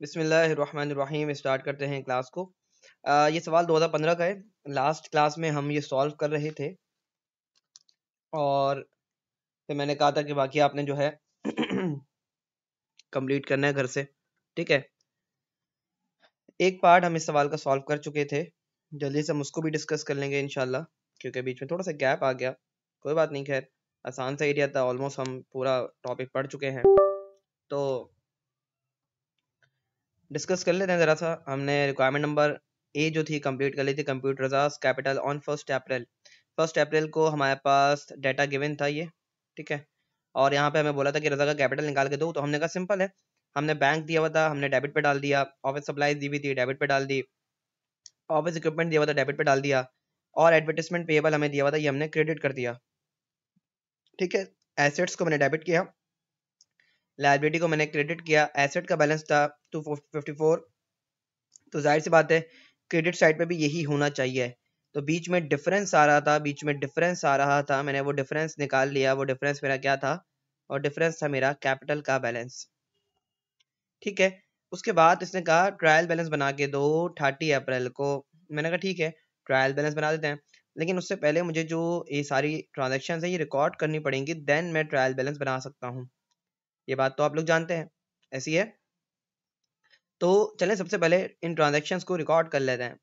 बिस्मिल्लाहिर्रहमानिर्रहीम स्टार्ट करते हैं क्लास को। आ, ये सवाल 2015 का है। लास्ट क्लास में हम ये सॉल्व कर रहे थे। और फिर मैंने कहा था कि बाकी आपने जो है कंप्लीट करना है घर से। ठीक है? एक पार्ट हम इस सवाल का सॉल्व कर चुके थे। जल्दी से हम उसको भी डिस्कस कर लेंगे इनशाला क्योंकि बीच में थोड़ा सा गैप आ गया। कोई बात नहीं खैर आसान सा एरिया था। ऑलमोस्ट हम पूरा टॉपिक पढ़ चुके हैं। तो डिस्कस कर लेते हैं ज़रा सा। हमने रिक्वायरमेंट नंबर ए जो थी कंप्लीट कर ली थी computer capital on first April first April को हमारे पास डाटा गिवन था ये, ठीक है? और यहाँ पे हमें बोला था कि रजा का कैपिटल निकाल के दो तो हमने कहा सिंपल है। हमने बैंक दिया हुआ था, हमने डेबिट पे डाल दिया ऑफ़िस सप्लाई दी हुई थी डेबिट पे डाल दी ऑफ़िस इक्विपमेंट दिया हुआ था डेबिट पे डाल दिया, और एडवर्टिजमेंट पेबल हमें दिया हुआ था, ये हमने क्रेडिट कर दिया। ठीक है? एसेट्स को मैंने डेबिट किया। लाइबिलिटी को मैंने क्रेडिट किया एसेट का बैलेंस था टू फोर तो ज़ाहिर सी बात है क्रेडिट साइड पे भी यही होना चाहिए। तो बीच में डिफरेंस आ रहा था, बीच में डिफरेंस आ रहा था, मैंने वो डिफरेंस निकाल लिया, वो डिफरेंस मेरा क्या था? और डिफरेंस था मेरा कैपिटल का बैलेंस ठीक है, उसके बाद इसने कहा ट्रायल बैलेंस बना के दो थर्टी अप्रैल को। मैंने कहा, ठीक है ट्रायल बैलेंस बना देते हैं। लेकिन उससे पहले मुझे जो ये सारी ट्रांजेक्शन है, ये रिकॉर्ड करनी पड़ेंगी देन मैं ट्रायल बैलेंस बना सकता हूँ। ये बात तो आप लोग जानते हैं, ऐसी है। तो चलें, सबसे पहले इन ट्रांजेक्शन्स को रिकॉर्ड कर लेते हैं।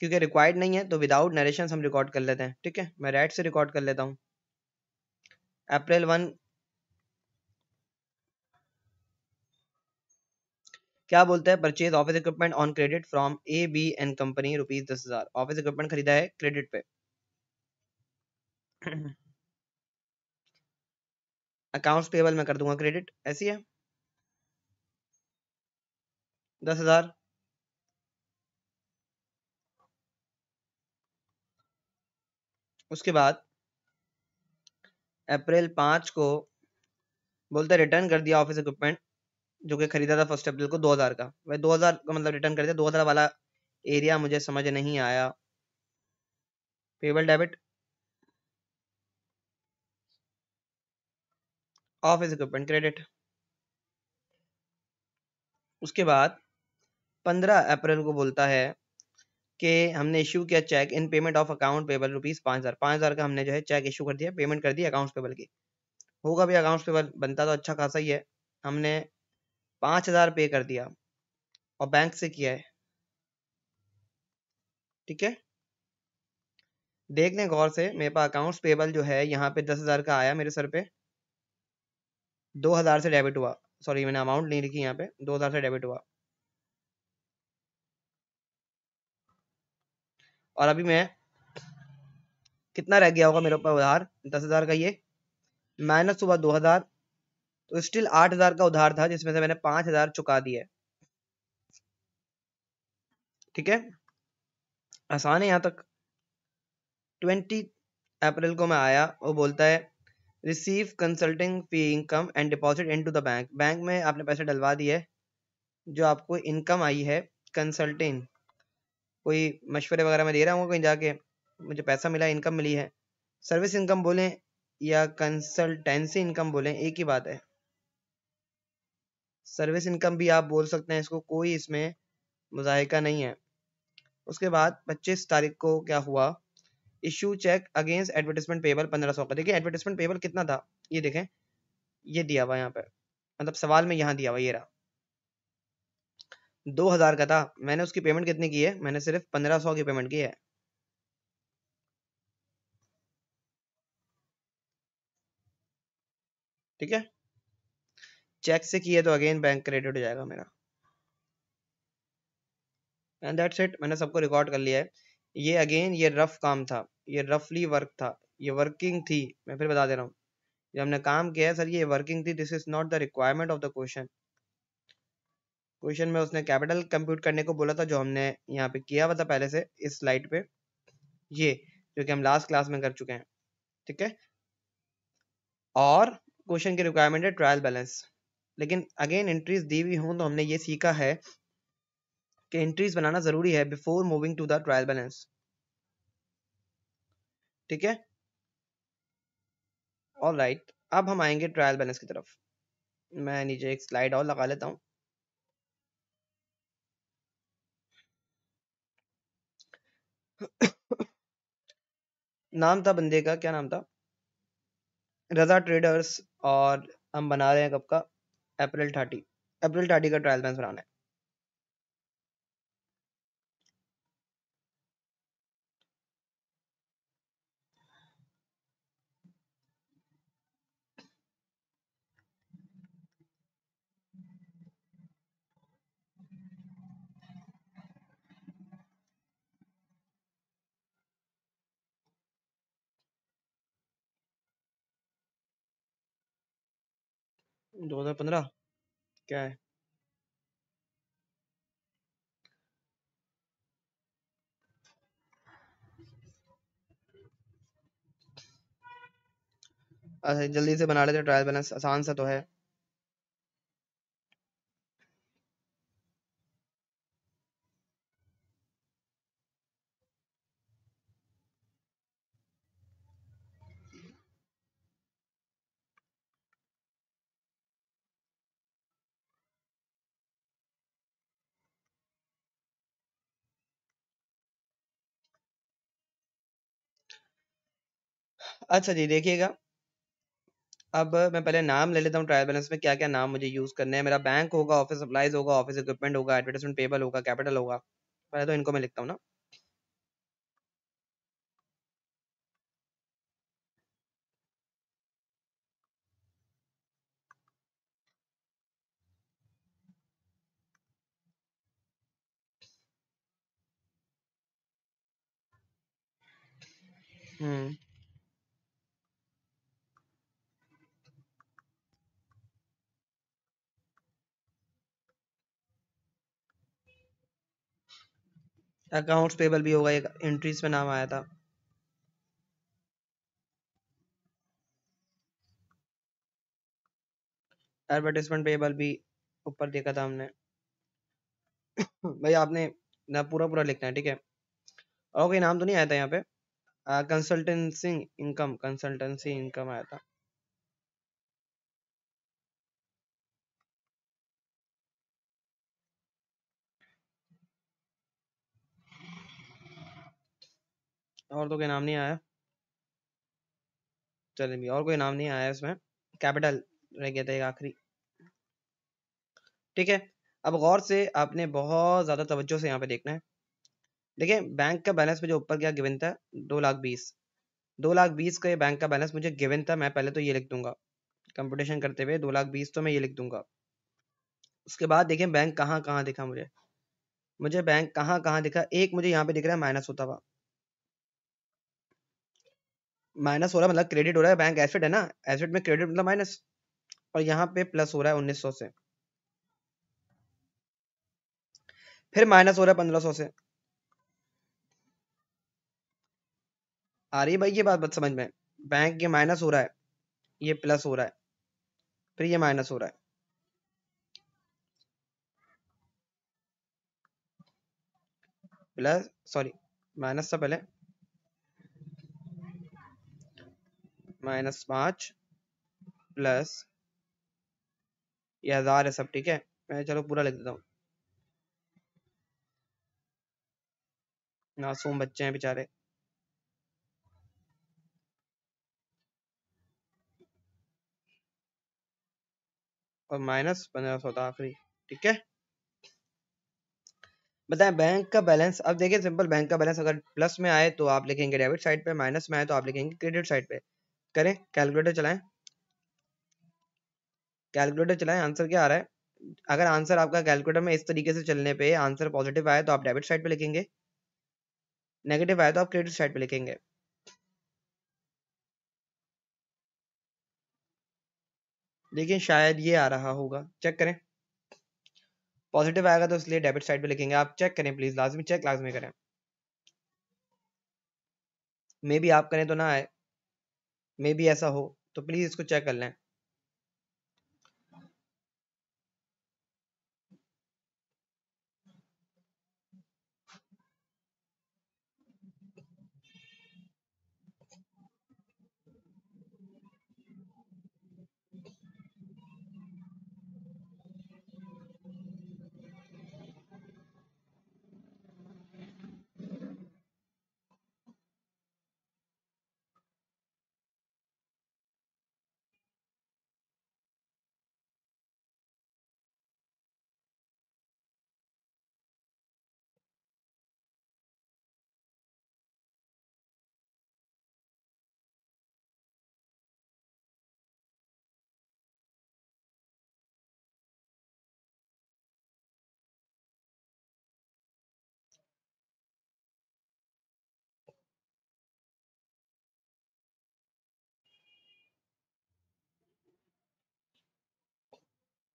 क्योंकि रिक्वायर्ड नहीं है तो विदाउट नरेशन हम रिकॉर्ड कर लेते हैं, ठीक है? मैं राइट से रिकॉर्ड कर लेता हूँ। अप्रैल वन क्या बोलता है? Purchase office equipment on credit from A B N company rupees दस हज़ार। ऑफ़िस इक्विपमेंट खरीदा है क्रेडिट पे। अकाउंट्स पेबल में कर दूँगा क्रेडिट ऐसी है? दस हज़ार। उसके बाद, अप्रैल पाँच को बोलते रिटर्न कर दिया ऑफ़िस इक्विपमेंट जो कि खरीदा था फ़र्स्ट अप्रैल को दो हज़ार का। वह दो हज़ार का मतलब रिटर्न कर दिया, दो हज़ार वाला एरिया मुझे समझ नहीं आया। Payable debit office equipment credit उसके बाद पंद्रह अप्रैल को बोलता है कि हमने इशू किया cheque in payment of account payable rupees पाँच हज़ार। पाँच हज़ार का हमने जो है चेक इशू कर दिया पेमेंट कर दिया अकाउंट पेबल की। होगा भी अकाउंट पेबल बनता तो अच्छा खासा ही है। हमने पाँच हज़ार पे कर दिया और बैंक से किया है। ठीक है? देख लें गौर से मेरे पास अकाउंट्स पेबल जो है, यहाँ पे दस हज़ार का आया मेरे सर पे। दो हज़ार से डेबिट हुआ। सॉरी मैंने अमाउंट नहीं लिखी यहाँ पे। दो हज़ार से डेबिट हुआ। और अभी मैं कितना रह गया होगा मेरे ऊपर उधार? दस हज़ार का ये। माइनस हुआ दो हज़ार तो स्टिल आठ हज़ार का उधार था, जिसमें से मैंने पाँच हज़ार चुका दिया ठीक है? आसान है यहाँ तक। ट्वेंटी अप्रैल को मैं आया, वो बोलता है receive consulting fee income and deposit into the bank bank में आपने पैसे डलवा दिए, जो आपको इनकम आई है कंसल्टिंग कोई मशवरे वगैरह में दे रहा हूँ कहीं जाके, मुझे पैसा मिला इनकम मिली है। सर्विस इनकम बोलें या कंसल्टेंसी इनकम बोलें, एक ही बात है। सर्विस इनकम भी आप बोल सकते हैं इसको, कोई इसमें मुजाहिका नहीं है। उसके बाद 25 तारीख को क्या हुआ? Issue cheque against advertisement payable पंद्रह सौ का। देखिए एडवर्टाइजमेंट पेबल कितना था? ये देखें, ये दिया हुआ यहाँ पे। मतलब सवाल में यहाँ दिया हुआ ये रहा। दो हज़ार का था। मैंने उसकी पेमेंट कितनी की है? मैंने सिर्फ़ पंद्रह सौ की पेमेंट की है। ठीक है? चेक से किए तो अगेन बैंक क्रेडिट हो जाएगा मेरा। एंड दैट्स इट मैंने सबको रिकॉर्ड कर लिया है। ये अगेन ये रफ काम था, ये रफली वर्क था, ये वर्किंग थी, मैं फिर बता दे रहा हूँ। जब हमने काम किया है, सर, ये वर्किंग थी this is not the requirement of the question question में उसने कैपिटल कंप्यूट करने को बोला था, जो हमने यहाँ पे किया हुआ था पहले से, इस स्लाइड पे, ये, जो कि हम लास्ट क्लास में कर चुके हैं, ठीक है? और क्वेश्चन की रिक्वायरमेंट है ट्रायल बैलेंस लेकिन अगेन एंट्रीज दी हुई हूँ तो हमने ये सीखा है कि एंट्रीज बनाना ज़रूरी है before moving to the trial balance ठीक है? All right right. अब हम आएँगे ट्रायल बैलेंस की तरफ़. मैं नीचे एक स्लाइड और लगा लेता हूँ. नाम था बंदे का, क्या नाम था? रजा ट्रेडर्स और हम बना रहे हैं कब का? अप्रैल थर्टी अप्रैल थर्टी का ट्रायल बैलेंस बनाना है. दो हज़ार पंद्रह, क्या है? अच्छा जल्दी से बना लेते ट्रायल बैलेंस आसान सा तो है। अच्छा जी, देखिएगा। अब मैं पहले नाम ले लेता हूँ ट्रायल बैलेंस में क्या क्या नाम मुझे यूज़ करने हैं। मेरा बैंक होगा ऑफ़िस सप्लाईज होगा ऑफ़िस इक्विपमेंट होगा एडवर्टाइजमेंट पेबल होगा कैपिटल होगा। पहले तो इनको मैं लिखता हूँ ना। हम्म। अकाउंट्स पेबल भी होगा, एक एंट्रीज में नाम आया था। एडवर्टाइजमेंट पेबल भी ऊपर देखा था हमने। भाई, आपने ना पूरा पूरा लिखना है, ठीक है? ओके नाम तो नहीं आया था यहाँ पे? कंसल्टेंसी इनकम कंसल्टेंसी इनकम आया था। और तो कोई नाम नहीं आया। चलिए भी और कोई नाम नहीं आया इसमें। कैपिटल रह गया था एक आखिरी। ठीक है, अब गौर से आपने बहुत ज़्यादा तवज्जो से यहाँ पे देखना है। देखिए, बैंक का बैलेंस मुझे ऊपर क्या गिवन था दो लाख बीस। दो लाख बीस का ये बैंक का बैलेंस मुझे गिवन था, मैं पहले तो ये लिख दूँगा। कंपटीशन करते हुए दो लाख बीस तो मैं ये लिख दूँगा। उसके बाद देखें बैंक कहाँ कहाँ दिखा मुझे। मुझे बैंक कहाँ कहाँ दिखा, एक मुझे यहाँ पे दिख रहा है, माइनस होता हुआ। माइनस हो रहा है मतलब क्रेडिट हो रहा है बैंक एसेट है ना? एसेट में क्रेडिट मतलब माइनस। और यहाँ पे प्लस हो रहा है उन्नीस सौ से। फिर माइनस हो रहा है पंद्रह सौ आ रही है भाई ये बात बात समझ में। बैंक ये माइनस हो रहा है, ये प्लस हो रहा है, फिर ये माइनस हो रहा है। प्लस सॉरी माइनस से पहले। माइनस पाँच प्लस ये हज़ार है सब, ठीक है? मैं चलो पूरा लिख देता हूँ। मासूम बच्चे हैं बेचारे। और माइनस पंद्रह सौ था आखिरी, ठीक है? बताएँ बैंक का बैलेंस अब देखिए सिंपल बैंक का बैलेंस अगर प्लस में आए तो आप लिखेंगे डेबिट साइड पे माइनस में आए तो आप लिखेंगे क्रेडिट साइड पे। करें कैलकुलेटर चलाएँ। कैलकुलेटर चलाएँ आंसर क्या आ रहा है? अगर आंसर आपका कैलकुलेटर में इस तरीके से चलने पे आंसर पॉजिटिव आए तो आप डेबिट साइड पे लिखेंगे। नेगेटिव आए तो आप क्रेडिट साइड पे लिखेंगे। देखिए, शायद ये आ रहा होगा। चेक करें। पॉजिटिव आएगा तो इसलिए डेबिट साइड पे लिखेंगे। आप चेक करें प्लीज़ लाजमी चेक लाजमी करें। मे बी आप करें तो ना आए। मे भी ऐसा हो तो प्लीज़ इसको चेक कर लें।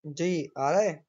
जी आ रहा है?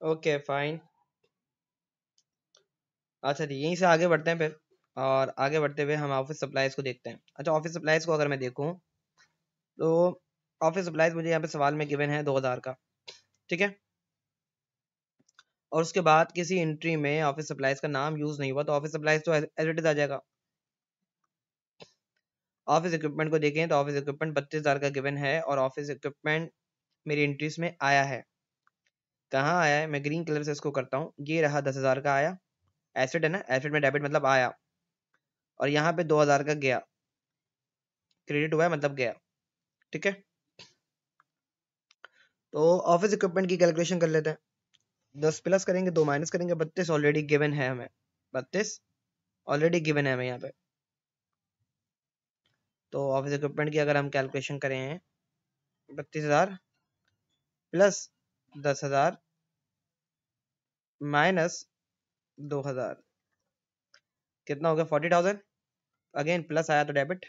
ओके फाइन अच्छा जी, यहीं से आगे बढ़ते हैं फिर, और आगे बढ़ते हुए हम ऑफ़िस सप्लाईज को देखते हैं। अच्छा ऑफ़िस सप्लाईज को अगर मैं देखूँ तो ऑफ़िस सप्लाईज मुझे यहाँ पे सवाल में गिवन है दो हज़ार का, ठीक है? और उसके बाद किसी एंट्री में ऑफ़िस सप्लाईज का नाम यूज़ नहीं हुआ तो ऑफ़िस सप्लाईज तो एज आ जाएगा। ऑफ़िस इक्विपमेंट को देखें तो ऑफ़िस इक्विपमेंट बत्तीस हज़ार का गिवन है, और ऑफ़िस इक्विपमेंट मेरी एंट्रीज में आया है। कहाँ आया है? मैं ग्रीन कलर से इसको करता हूँ। ये रहा दस हज़ार का आया। एसिड है ना? एसिड में डेबिट मतलब आया। और यहाँ पे दो हज़ार का गया। क्रेडिट हुआ है मतलब गया। ठीक है? तो ऑफ़िस इक्विपमेंट की कैलकुलेशन कर लेते हैं। दस प्लस करेंगे, दो माइनस करेंगे। बत्तीस ऑलरेडी गिवन है हमें। बत्तीस ऑलरेडी गिवन है हमें यहाँ पे। तो ऑफ़िस इक्विपमेंट की अगर हम कैलकुलेशन करें, बत्तीस हज़ार प्लस दस हज़ार माइनस दो हज़ार। कितना हो गया? Forty thousand. अगेन प्लस आया तो डेबिट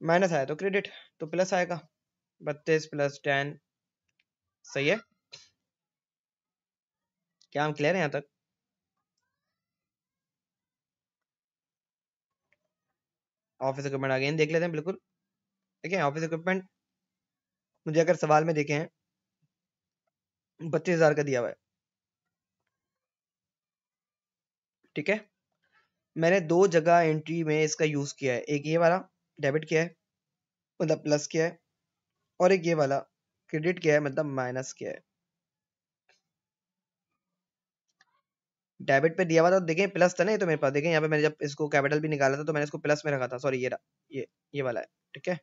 माइनस आया तो क्रेडिट तो प्लस आएगा। बत्तीस प्लस टेन सही है? क्या हम क्लियर हैं यहाँ तक? ऑफ़िस इक्विपमेंट अगेन देख लेते हैं, बिल्कुल। ठीक है ऑफ़िस इक्विपमेंट मुझे अगर सवाल में देखे हैं बत्तीस हज़ार का दिया हुआ है। ठीक है? मैंने दो जगह एंट्री में इसका यूज़ किया है। एक ये वाला डेबिट किया है मतलब प्लस किया है, और एक ये वाला क्रेडिट किया है मतलब माइनस किया है। डेबिट पे दिया हुआ था, देखें प्लस था ना ये तो मेरे पास। देखें, यहाँ पे मैंने जब इसको कैपिटल भी निकाला था तो मैंने इसको प्लस में रखा था। सॉरी ये ये ये वाला है। ठीक है?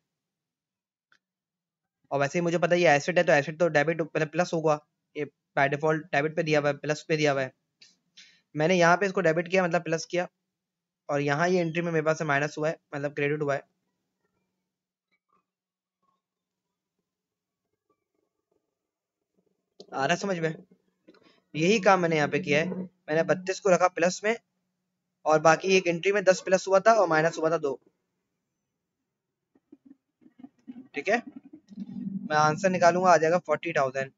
और वैसे ही मुझे पता है, ये एसेट है तो एसेट तो डेबिट मतलब प्लस होगा। बाय डिफ़ॉल्ट डेबिट पे दिया हुआ है प्लस पे दिया हुआ है। मैंने यहाँ पे इसको डेबिट किया मतलब प्लस किया, और यहाँ ये एंट्री में मेरे पास माइनस हुआ है मतलब क्रेडिट हुआ है। आ रहा समझ में? यही काम मैंने यहाँ पे किया है। मैंने बत्तीस को रखा प्लस में, और बाकी एक एंट्री में दस प्लस हुआ था, और माइनस हुआ था दो। ठीक है? मैं आंसर निकालूँगा, आ जाएगा फोर्टी थाउज़ेंड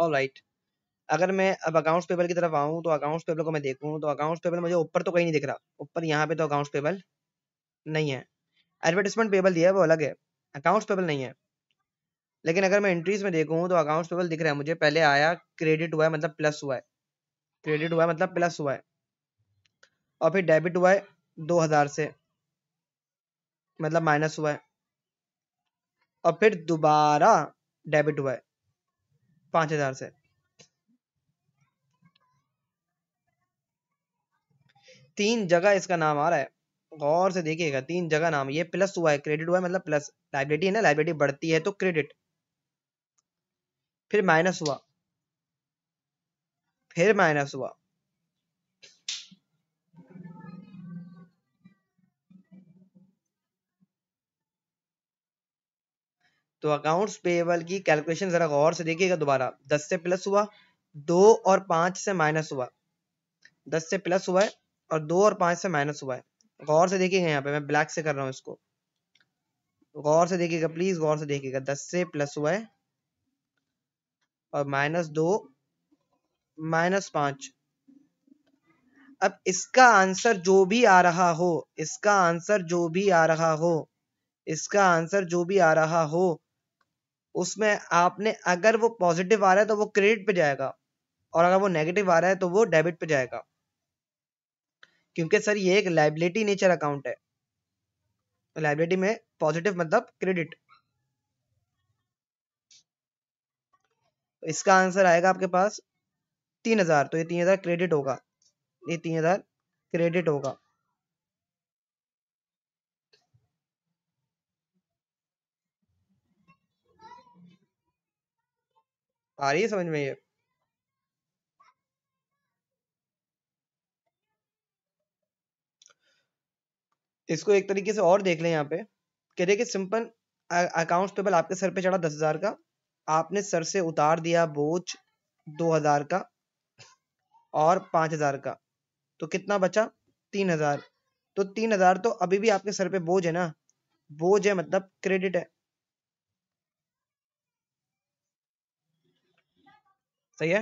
ऑल राइट अगर मैं अब अकाउंट्स पेबल की तरफ़ आऊँ तो अकाउंट्स पेबल को मैं देखूँ तो अकाउंट्स पेबल मुझे ऊपर तो कहीं नहीं दिख रहा। ऊपर यहाँ पे तो अकाउंट्स पेबल नहीं है। एडवर्टिजमेंट पेबल दिया है, वो अलग है। अकाउंट्स पेबल नहीं है। लेकिन अगर मैं एंट्रीज में देखूँ तो अकाउंट्स पेबल दिख रहा है। मुझे पहले आया क्रेडिट हुआ है मतलब प्लस हुआ है। क्रेडिट हुआ है मतलब प्लस हुआ है। और फिर डेबिट हुआ है, दो हज़ार से मतलब माइनस हुआ है। और फिर दोबारा डेबिट हुआ है। पाँच हज़ार से। तीन जगह इसका नाम आ रहा है। गौर से देखिएगा, तीन जगह नाम, ये प्लस हुआ है क्रेडिट हुआ है मतलब प्लस लाइब्रेटी है ना लाइब्रेटी बढ़ती है तो क्रेडिट फिर माइनस हुआ। फिर माइनस हुआ। तो अकाउंट्स पेएबल की कैलकुलेशन जरा गौर से देखिएगा दोबारा। दस से प्लस हुआ, दो और पाँच से माइनस हुआ। दस से प्लस हुआ है और दो और पाँच से माइनस हुआ है। गौर से देखिएगा यहाँ पे, मैं ब्लैक से कर रहा हूँ इसको। गौर से देखिएगा प्लीज़ गौर से देखिएगा। दस से प्लस हुआ है और माइनस दो माइनस पाँच। अब इसका आंसर जो भी आ रहा हो, इसका आंसर जो भी आ रहा हो, इसका आंसर जो भी आ रहा हो उसमें आपने अगर वो पॉजिटिव आ रहा है तो वो क्रेडिट पे जाएगा और अगर वो नेगेटिव आ रहा है तो वो डेबिट पे जाएगा। क्योंकि सर ये एक लाइबिलिटी नेचर अकाउंट है। लाइबिलिटी में पॉजिटिव मतलब क्रेडिट इसका आंसर आएगा आपके पास तीन हज़ार तो ये तीन हज़ार क्रेडिट होगा। ये तीन हज़ार क्रेडिट होगा। आ रही है समझ में ये? इसको एक तरीके से और देख लें यहाँ पे। कह रहे कि सिंपल अकाउंट्स पेबल आपके सर पे चढ़ा दस हज़ार का। आपने सर से उतार दिया बोझ दो हज़ार का और पाँच हज़ार का। तो कितना बचा? तीन हज़ार। तो तीन हज़ार तो अभी भी आपके सर पे बोझ है ना? बोझ है मतलब क्रेडिट है। सही है?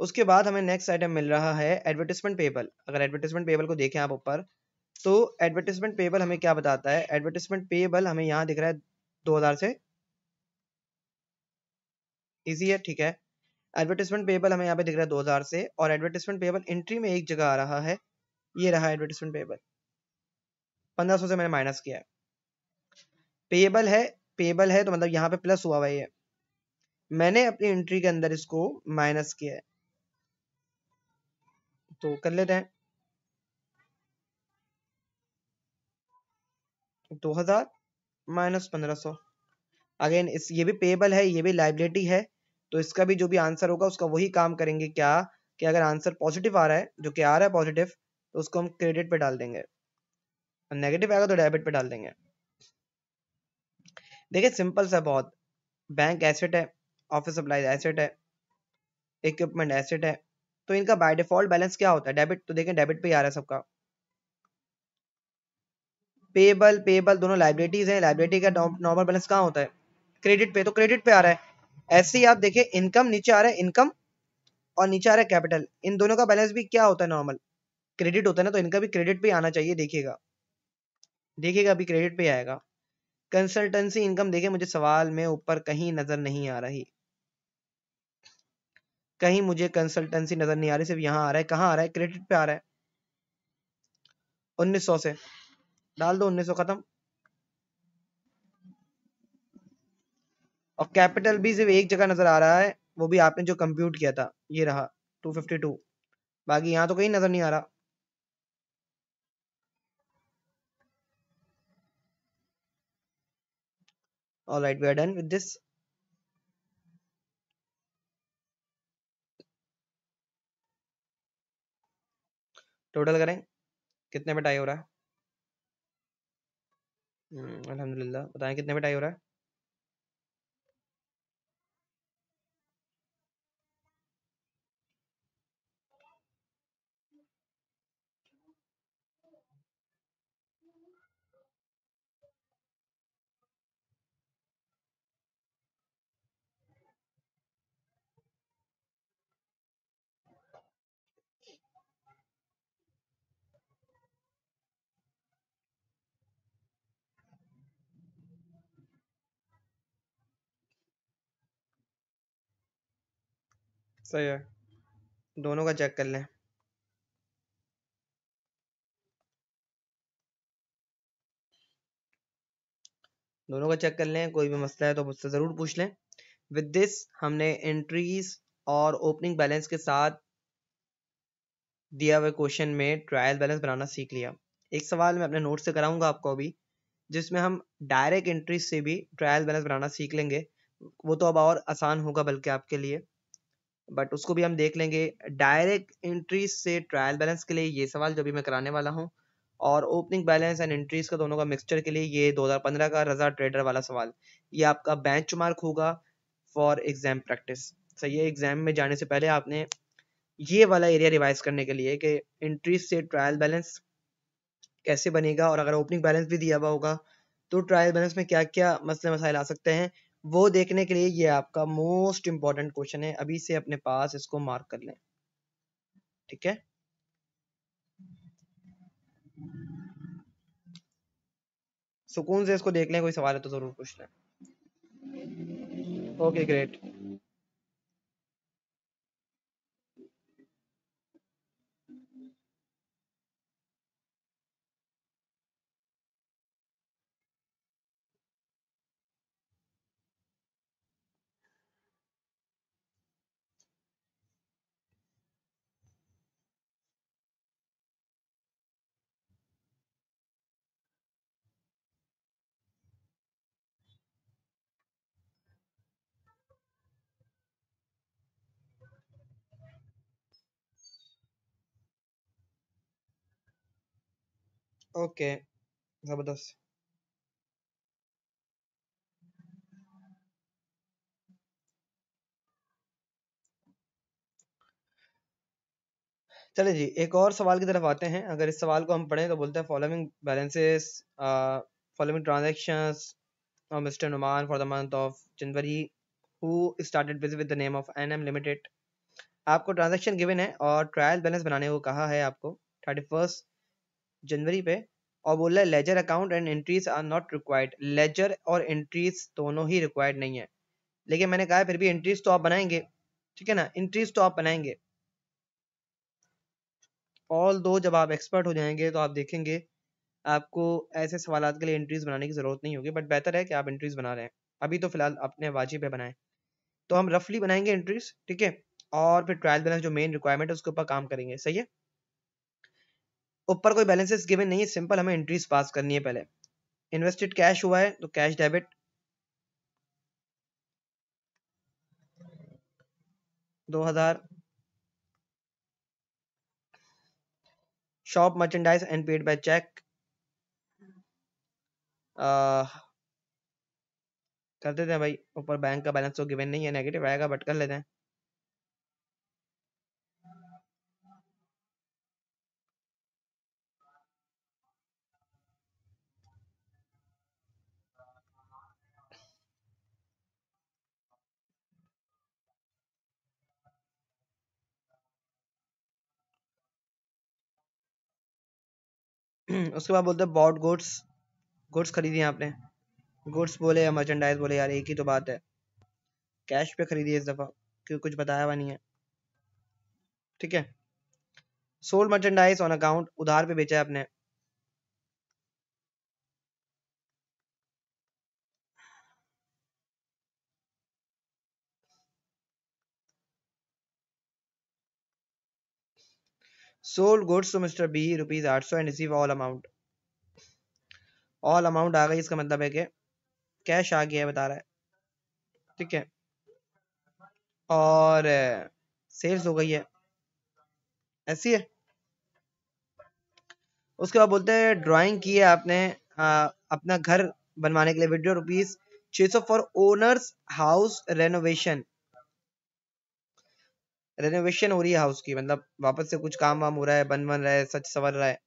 उसके बाद हमें नेक्स्ट आइटम मिल रहा है एडवर्टिजमेंट पेबल अगर एडवर्टिजमेंट पेबल को देखें आप ऊपर तो एडवर्टिजमेंट पेबल हमें क्या बताता है? एडवर्टिजमेंट पेबल हमें यहाँ दिख रहा है 2000 से। इजी है, ठीक है? एडवर्टिजमेंट पेबल हमें यहाँ पे दिख रहा है 2000 से, और एडवर्टिजमेंट पेबल एंट्री में एक जगह आ रहा है। ये रहा एडवर्टिजमेंट पेबल 1500 से मैंने माइनस किया है। पेबल है पेबल है तो मतलब यहाँ पे प्लस हुआ हुआ है मैंने अपनी एंट्री के अंदर इसको माइनस किया है। तो कर लेते हैं। दो हज़ार माइनस पंद्रह सौ। अगेन इस, ये भी पेबल है, ये भी लाइबिलिटी है। तो इसका भी जो भी आंसर होगा, उसका वही काम करेंगे। क्या? कि अगर आंसर पॉजिटिव आ रहा है, जो कि आ रहा है पॉजिटिव तो उसको हम क्रेडिट पे डाल देंगे। नेगेटिव आएगा तो डेबिट पे डाल देंगे। देखिए सिंपल सा बहुत। बैंक एसेट है। ऑफ़िस सप्लाई एसेट है इक्विपमेंट एसेट है तो इनका बाय डिफ़ॉल्ट बैलेंस क्या होता है? डेबिट तो देखें डेबिट पे आ रहा है सबका। पेबल पेबल दोनों लाइब्रेटीज हैं लाइब्रेटी का नॉर्मल बैलेंस कहाँ होता है? क्रेडिट पे तो क्रेडिट पे आ रहा है। ऐसे ही आप देखिए इनकम नीचे आ रहा है इनकम और नीचे आ रहा है कैपिटल इन दोनों का बैलेंस भी क्या होता है नॉर्मल क्रेडिट होता है ना तो इनका भी क्रेडिट पे आना चाहिए, देखिएगा। देखिएगा, अभी क्रेडिट पे आएगा। कंसल्टेंसी इनकम देखे, मुझे सवाल में ऊपर कहीं नज़र नहीं आ रही। कहीं मुझे कंसल्टेंसी नज़र नहीं आ रही, सिर्फ़ यहाँ आ रहा है, कहाँ आ रहा है क्रेडिट पे आ रहा है। उन्नीस सौ से। डाल दो उन्नीस सौ खत्म। और कैपिटल भी सिर्फ़ एक जगह नज़र आ रहा है, वो भी आपने जो कंप्यूट किया था, ये रहा 252 बाकी यहाँ तो कहीं नज़र नहीं आ रहा। All right, we are done with this total करें, कितने में टाई हो रहा है? अलहमदिल्ला अल्हम्दुलिल्लाह, बताएँ कितने पे टाई हो रहा है? सही है। दोनों का चेक कर लें। दोनों का चेक कर लें, कोई भी मसला है तो मुझसे ज़रूर पूछ लें। विद दिस हमने एंट्रीज और ओपनिंग बैलेंस के साथ दिया हुए क्वेश्चन में ट्रायल बैलेंस बनाना सीख लिया। एक सवाल मैं अपने नोट से कराऊँगा आपको अभी, जिसमें हम डायरेक्ट एंट्रीज से भी ट्रायल बैलेंस बनाना सीख लेंगे। वो तो अब और आसान होगा बल्कि आपके लिए। बट उसको भी हम देख लेंगे। डायरेक्ट एंट्रीज से ट्रायल बैलेंस के लिए ये सवाल जो भी मैं कराने वाला हूँ। और ओपनिंग बैलेंस एंड एंट्रीज का दोनों का मिक्सचर के लिए ये 2015 का रजा ट्रेडर वाला सवाल। ये आपका बेंच मार्क होगा फॉर एग्ज़ाम प्रैक्टिस सही है एग्ज़ाम में जाने से पहले आपने ये वाला एरिया रिवाइज करने के लिए कि एंट्रीज से ट्रायल बैलेंस कैसे बनेगा और अगर ओपनिंग बैलेंस भी दिया हुआ होगा तो ट्रायल बैलेंस में क्या क्या मसले मसाइल आ सकते हैं वो देखने के लिए ये आपका मोस्ट इंपॉर्टेंट क्वेश्चन है। अभी से अपने पास इसको मार्क कर लें। ठीक है? सुकून से इसको देख लें, कोई सवाल है तो ज़रूर पूछ लें। ओके ग्रेट ओके ज़बरदस्त चलिए जी, एक और सवाल की तरफ़ आते हैं। अगर इस सवाल को हम पढ़ें तो बोलते हैं फॉलोइंग बैलेंसेस फॉलोइंग ट्रांजैक्शंस और mister Numan for the month of January who started with the name of N M limited आपको ट्रांजैक्शन गिवन है और ट्रायल बैलेंस बनाने को कहा है आपको। थर्टी फ़र्स्ट जनवरी पे, और बोल रहा है ledger account and entries are not required ledger और एंट्रीज दोनों ही रिक्वायर्ड नहीं है। लेकिन मैंने कहा, फिर भी एंट्रीज तो आप बनाएँगे। ठीक है ना? एंट्रीज तो आप बनाएँगे। ऑल दो जब आप एक्सपर्ट हो जाएँगे तो आप देखेंगे, आपको ऐसे सवाल के लिए एंट्रीज बनाने की ज़रूरत नहीं होगी बट बेहतर है कि आप एंट्रीज बना रहे हैं। अभी तो फ़िलहाल अपने वाजिब है बनाए। तो हम रफली बनाएँगे एंट्रीज ठीक है? और फिर ट्रायल बैलेंस जो मेन रिक्वायरमेंट है, उसके ऊपर काम करेंगे। सही है? ऊपर कोई बैलेंसेस गिवन नहीं है सिंपल हमें एंट्रीज पास करनी है पहले। इन्वेस्टेड कैश हुआ है तो कैश डेबिट दो हज़ार। Shop merchandise and paid by cheque कर देते हैं भाई, ऊपर बैंक का बैलेंस तो गिवन नहीं है नेगेटिव आएगा बट कर लेते हैं। उसके बाद बोलते हैं बॉट गुड्स गुड्स खरीदी आपने। गुड्स बोले या मर्चेंडाइज बोले, यार, एक ही तो बात है। कैश पे खरीदी इस दफ़ा। क्योंकि कुछ बताया हुआ नहीं है। ठीक है? सोल्ड मर्चेंडाइज ऑन अकाउंट उधार पे बेचा है आपने। Sold goods to mister B rupees आठ सौ and receive all amount all amount आ गई इसका मतलब है कि कैश आ गया है बता रहा है। ठीक है? और सेल्स हो गई है। ऐसी है? उसके बाद बोलते हैं ड्राइंग की है आपने आ, अपना घर बनवाने के लिए वीडियो रुपीज़ छह सौ for owners house renovation renovation हो रही है हाउस की मतलब वापस से कुछ काम वाम हो रहा है, बन बन रहा है, सच सवर रहा है।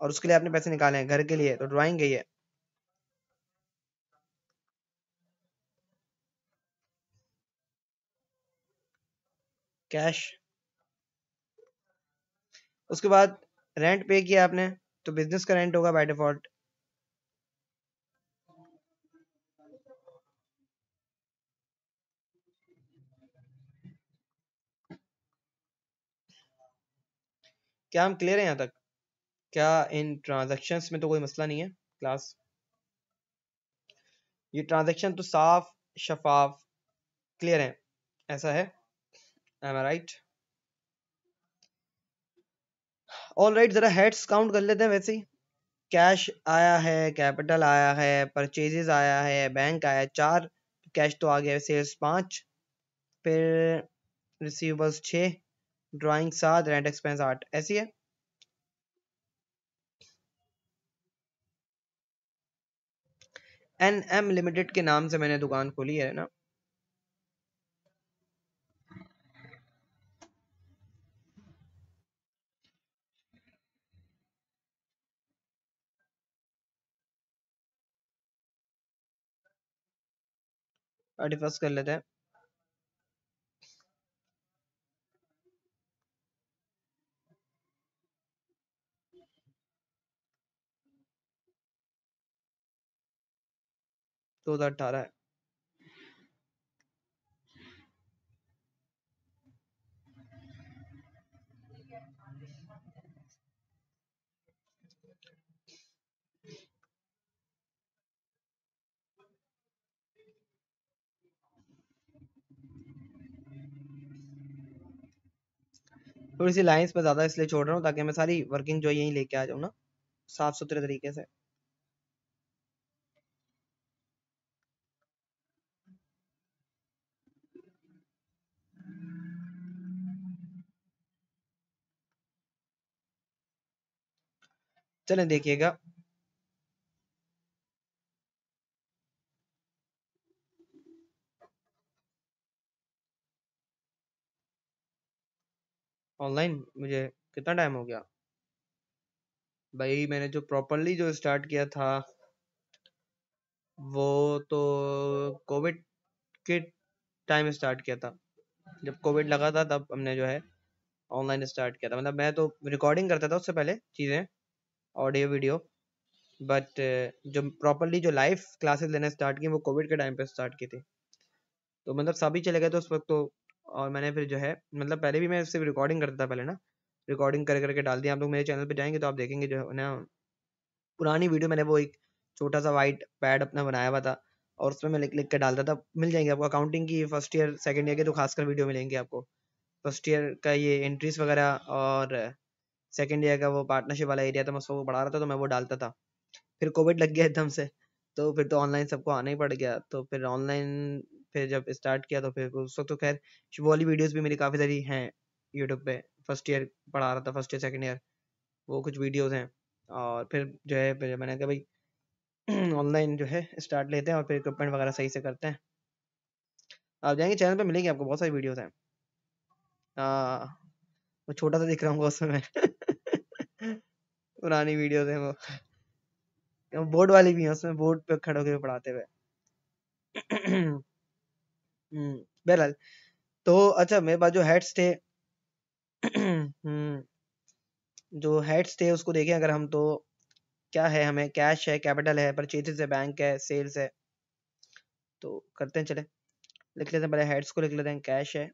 और उसके लिए आपने पैसे निकाले हैं, घर के लिए तो ड्राइंग गई है। कैश उसके बाद रेंट पे किया आपने तो बिज़नेस का रेंट होगा बाय डिफ़ॉल्ट क्या हम क्लियर हैं यहाँ तक? क्या इन ट्रांजैक्शंस में तो कोई मसला नहीं है क्लास ये ट्रांजेक्शन तो साफ़, शफाफ क्लियर है। ऐसा है? Am I right all right जरा हेड्स काउंट कर लेते हैं वैसे ही। कैश आया है कैपिटल आया है परचेजेस आया है बैंक आया चार कैश तो आ गया सेल्स पाँच, फिर रिसीवर्स छः। ड्राइंग सात रेंट एक्सपेंस आठ ऐसी है? एन एम लिमिटेड के नाम से मैंने दुकान खोली है ना? फ़र्स्ट कर लेते हैं। 2018 है। थोड़ी सी लाइंस में ज़्यादा इसलिए छोड़ रहा हूँ ताकि मैं सारी वर्किंग जो यहीं लेके आ जाऊँ ना। साफ़ सुथरे तरीके से। चलें, देखिएगा। ऑनलाइन मुझे कितना टाइम हो गया? भाई, मैंने जो प्रॉपरली जो स्टार्ट किया था, वो तो कोविड के टाइम स्टार्ट किया था। जब कोविड लगा था, तब हमने जो है, ऑनलाइन स्टार्ट किया था। मतलब मैं तो रिकॉर्डिंग करता था उससे पहले चीज़ें। ऑडियो वीडियो बट जो प्रॉपरली जो लाइव क्लासेस लेना स्टार्ट की वो कोविड के टाइम पे स्टार्ट की थी। तो मतलब सभी चले गए थे उस वक्त तो और मैंने फिर जो है मतलब पहले भी मैं सिर्फ़ रिकॉर्डिंग करता था पहले ना। रिकॉर्डिंग कर, करके डाल दिया। आप लोग मेरे चैनल पे जाएँगे तो आप देखेंगे जो है ना, पुरानी वीडियो मैंने वो एक छोटा सा वाइट पैड अपना बनाया हुआ था, और उसमें मैं लिख लिख के डालता था। मिल जाएँगे आपको। अकाउंटिंग की फ़र्स्ट ईयर सेकेंड ईयर के तो खासकर वीडियो मिलेंगे आपको। फ़र्स्ट ईयर का ये एंट्रीज वगैरह और सेकेंड ईयर का वो पार्टनरशिप वाला एरिया था, मैं उसको पढ़ा रहा था तो मैं वो डालता था। फिर कोविड लग गया एकदम से तो फिर तो ऑनलाइन सबको आना ही पड़ गया। तो फिर ऑनलाइन फिर जब स्टार्ट किया तो फिर उस वक्त तो खैर, वो वाली वीडियोज़ भी मेरी काफ़ी सारी हैं यूट्यूब पे। फ़र्स्ट ईयर पढ़ा रहा था फ़र्स्ट ईयर सेकेंड ईयर वो कुछ वीडियोज़ हैं। और फिर जो है, फिर मैंने कहा भाई ऑनलाइन जो है स्टार्ट लेते हैं और फिर इक्विपमेंट वगैरह सही से करते हैं। आप जाएँगे चैनल पे मिलेंगे आपको, बहुत सारी वीडियोस हैं। वो छोटा सा दिख रहा हूँ उसमें मैं। पुरानी वीडियोस हैं वो। बोर्ड वाली भी है, उसमें बोर्ड पे खड़े होकर पढ़ाते हुए। हम्म बहरहाल। तो अच्छा मेरे पास जो हेड्स थे हम्म जो हेड्स थे, उसको देखें अगर हम तो। क्या है हमें? कैश है कैपिटल है परचेजेस है बैंक है सेल्स है। तो करते हैं, चले। लिख लेते हैं, पहले हेड्स को लिख लेते हैं कैश है।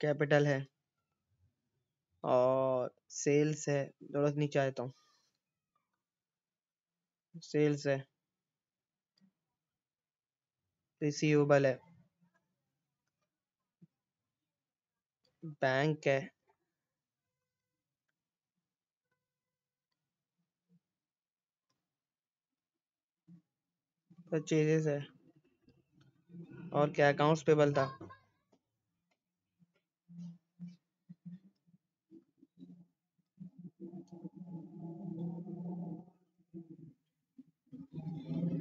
कैपिटल है और सेल्स है। थोड़ा नीचे आता हूँ। सेल्स है। रिसीवेबल है। बैंक है। परचेजेस है। और क्या? अकाउंट्स पेबल था।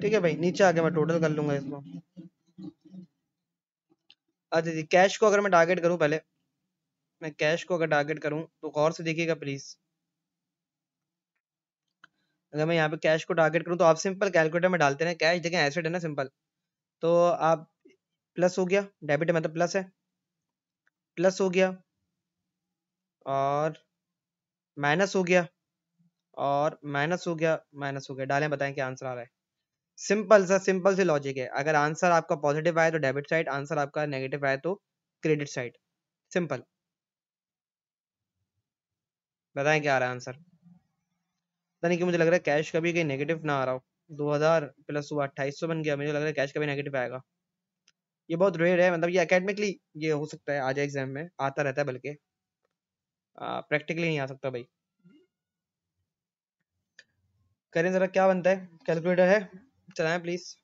ठीक है भाई, नीचे आके मैं टोटल कर लूँगा इसको। अच्छा जी कैश को अगर मैं टारगेट करूँ पहले, मैं कैश को अगर टारगेट करूँ तो गौर से देखिएगा प्लीज़ अगर मैं यहाँ पे कैश को टारगेट करूँ तो आप सिंपल कैलकुलेटर में डालते हैं कैश देखें एसेट है ना सिंपल तो आप प्लस हो गया डेबिट मतलब प्लस है। प्लस हो गया, और माइनस हो गया, और माइनस हो गया माइनस हो गया। डालें, बताएँ क्या आंसर आ रहा है। सिंपल सा, सिंपल सी लॉजिक है। अगर आंसर आपका पॉजिटिव आए तो डेबिट साइड आंसर आपका नेगेटिव आए तो क्रेडिट साइड सिंपल बताएँ क्या आ रहा है आंसर पता नहीं कि मुझे लग रहा है कैश का भी कहीं नेगेटिव ना आ रहा हो। 2000 प्लस हुआ, अट्ठाईस बन गया। मुझे लग रहा है कैश कभी नेगेटिव आएगा। ये बहुत रेयर है मतलब ये अकेडमिकली ये हो सकता है आ जाए एग्ज़ाम में, आता रहता है बल्कि। प्रैक्टिकली नहीं आ सकता भाई। करें जरा, क्या बनता है? कैलकुलेटर है? चलाएँ प्लीज़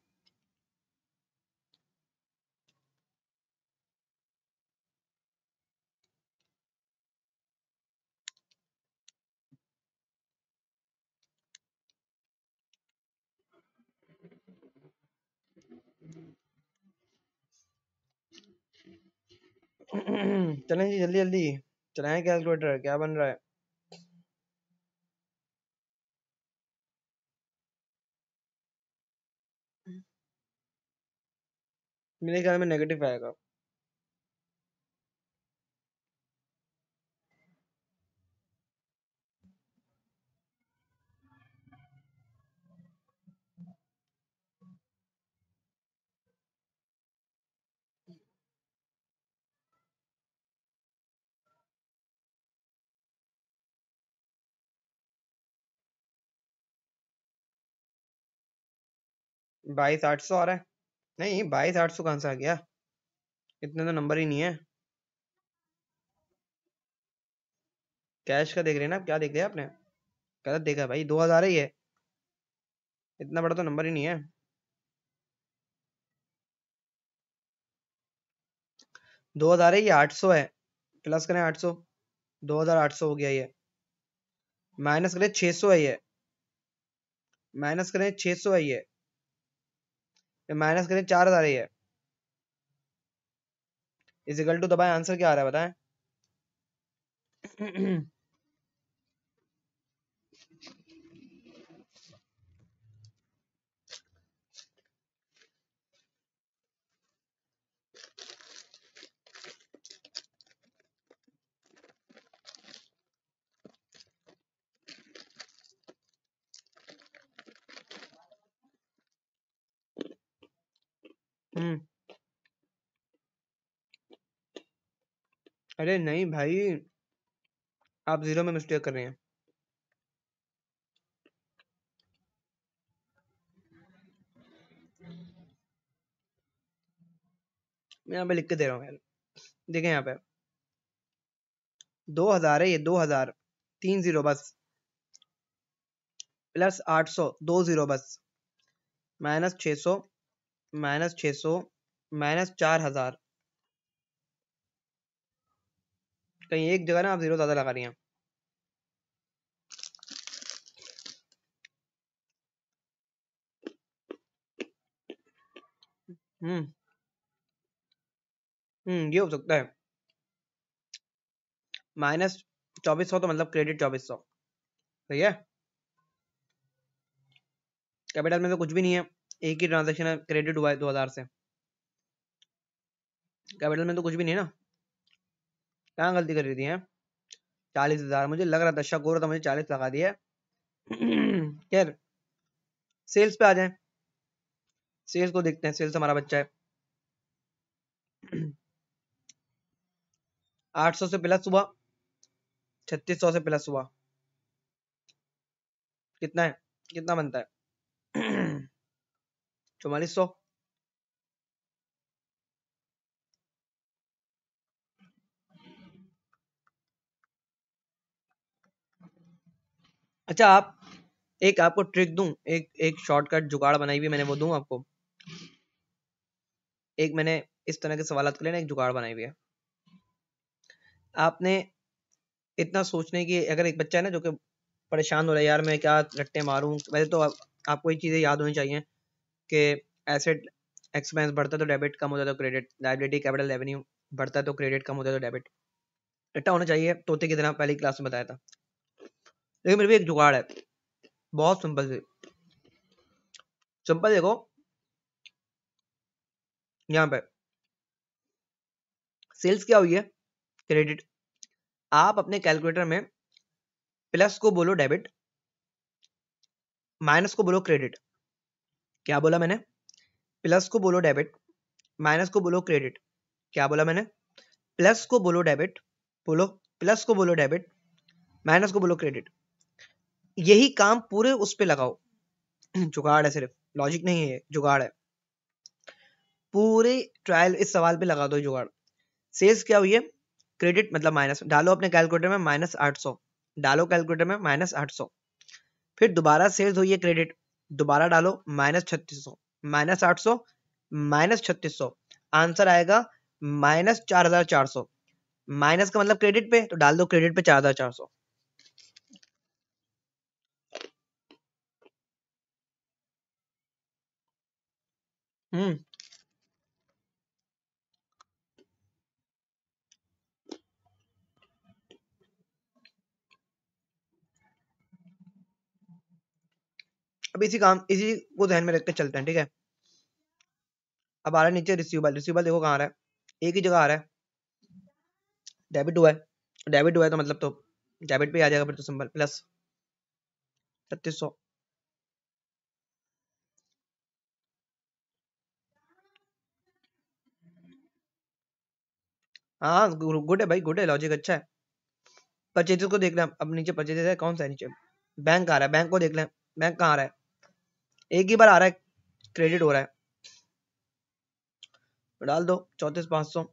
चलें जी जल्दी जल्दी। चलाएँ कैलकुलेटर क्या बन रहा है? मेरे ख्याल में नेगेटिव आएगा। बाईस आठ सौ आ रहा है। नहीं, बाईस आठ सौ कहाँ से आ गया? इतने तो नंबर ही नहीं है। कैश का देख रहे हैं ना क्या देख रहे हैं आपने? गलत देखा भाई, दो हज़ार ही है। इतना बड़ा तो नंबर ही नहीं है। दो हज़ार है ये आठ सौ है। प्लस करें आठ सौ। दो हज़ार आठ सौ हो गया ये। माइनस करें छह सौ है ये। माइनस करें छह सौ है ये। माइनस करें चार हज़ार ही है। इजिकल टू दबाए आंसर क्या आ रहा है, बताएँ? हम्म। अरे नहीं भाई, आप ज़ीरो में मिस्टेक कर रहे हैं। मैं यहाँ पे लिख के दे रहा हूँ यार। देखें यहाँ पे। दो हज़ार है ये, दो हज़ार। तीन ज़ीरो बस। प्लस आठ सौ, दो ज़ीरो बस। माइनस छ सौ। माइनस छ सौ, माइनस चार हज़ार। कहीं एक जगह ना आप ज़ीरो ज़्यादा लगा रही हैं। हम्म। हम्म ये हो सकता है। माइनस चौबीस सौ तो मतलब क्रेडिट चौबीस सौ। सही है? कैपिटल में तो कुछ भी नहीं है। एक ही ट्रांजेक्शन क्रेडिट हुआ है दो हज़ार से। कैपिटल में तो कुछ भी नहीं ना। कहाँ गलती कर रही थी, हैं? चालीस हज़ार, मुझे लग रहा था, शक हो रहा था, मुझे चालीस लगा दिया खैर सेल्स पे आ जाए। सेल्स को देखते हैं सेल्स हमारा बच्चा है। आठ सौ से प्लस हुआ, छत्तीस सौ से प्लस हुआ। कितना है? कितना बनता है? चौवालीस सौ। अच्छा आप एक आपको ट्रिक दूँ एक एक शॉर्टकट जुगाड़ बनाई हुई मैंने वो दूँ आपको? एक मैंने इस तरह के सवाल के लिए ना एक जुगाड़ बनाई हुई है। आपने इतना सोचने की अगर एक बच्चा है ना जो कि परेशान हो रहा है यार मैं क्या रट्टे मारूं? वैसे तो आप, आपको ये चीज़ें याद होनी चाहिए। कि एसेट एक्सपेंस बढ़ता तो डेबिट कम होता तो क्रेडिट लाइबिलिटी कैपिटल रेवेन्यू बढ़ता तो क्रेडिट कम होता तो डेबिट रट्टा होना चाहिए, तोते की तरह पहली क्लास में बताया था। लेकिन मेरे भी एक जुगाड़ है। बहुत सिंपल से। सिंपल देखो। यहाँ पे। सेल्स क्या हुई है? क्रेडिट आप अपने कैलकुलेटर में प्लस को बोलो डेबिट माइनस को बोलो क्रेडिट क्या बोला मैंने? प्लस को बोलो डेबिट, माइनस को बोलो क्रेडिट। क्या बोला मैंने? प्लस को बोलो डेबिट, बोलो, प्लस को बोलो डेबिट, माइनस को बोलो क्रेडिट। यही काम पूरे उस पर लगाओ। जुगाड़ है सिर्फ़। लॉजिक नहीं है जुगाड़ है। पूरे ट्रायल इस सवाल पे लगा दो जुगाड़। सेल्स क्या हुई है? क्रेडिट मतलब माइनस। डालो अपने कैलकुलेटर में माइनस आठ सौ। डालो कैलकुलेटर में माइनस आठ सौ। फिर दोबारा सेल्स हुई है क्रेडिट। दोबारा डालो, माइनस छत्तीस सौ, माइनस आठ सौ, माइनस छत्तीस सौ। आंसर आएगा माइनस चार हज़ार चार सौ। माइनस का मतलब क्रेडिट पे तो डाल दो क्रेडिट पे चार हज़ार चार सौ। हम्म। अब इसी काम, इसी को ध्यान में रख के चलते हैं, ठीक है? अब आ रहा है नीचे रिसीवेबल रिसीवेबल देखो कहाँ आ रहा है। एक ही जगह आ रहा है। डेबिट हुआ है। डेबिट हुआ है तो मतलब तो डेबिट पे आ जाएगा फिर तो सिंपल प्लस छत्तीस सौ। हाँ गुड है भाई गुड है लॉजिक अच्छा है। परचेजेस को देख लें अब नीचे परचेजेस है, कौन सा है नीचे? बैंक आ रहा है बैंक को देख लें। बैंक कहाँ आ रहा है? एक ही बार आ रहा है क्रेडिट हो रहा है। डाल दो, चौतीस पाँच सौ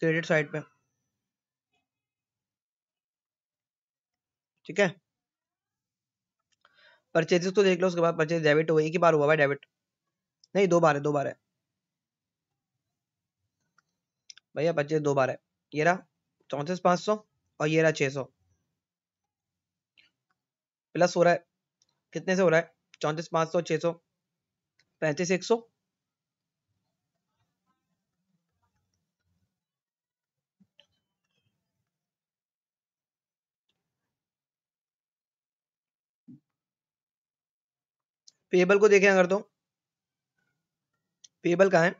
क्रेडिट साइड पे। ठीक है? परचेजेस तो देख लो, उसके बाद परचेज डेबिट हुआ, एक ही बार हुआ भाई डेबिट नहीं, दो बार है, दो बार है। भैया परचेज दो बार है। ये रहा, चौंतीस पाँच सौ और ये रहा छः सौ। प्लस हो रहा है। कितने से हो रहा है? चौंतीस, पाँच सौ छः सौ, पैंतीस, एक सौ। पेबल को देखें अगर तो। पेबल कहा है?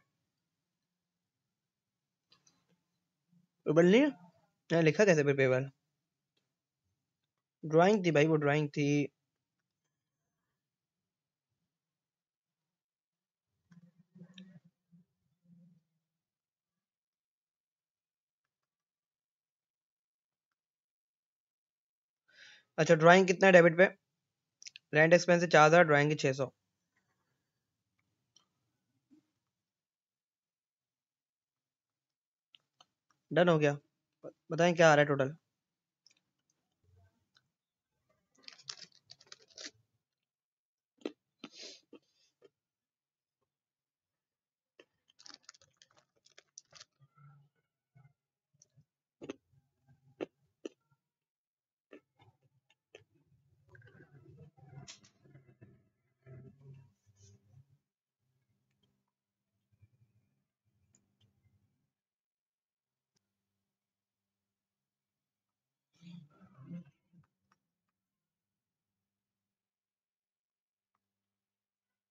पेबल नहीं लिखा कैसे पेबल ड्राइंग थी भाई, वो ड्राइंग थी। अच्छा ड्राइंग कितना है डेबिट पे? रेंट एक्सपेंस चार हज़ार ड्राइंग छः सौ। डन हो गया। बताएँ क्या आ रहा है टोटल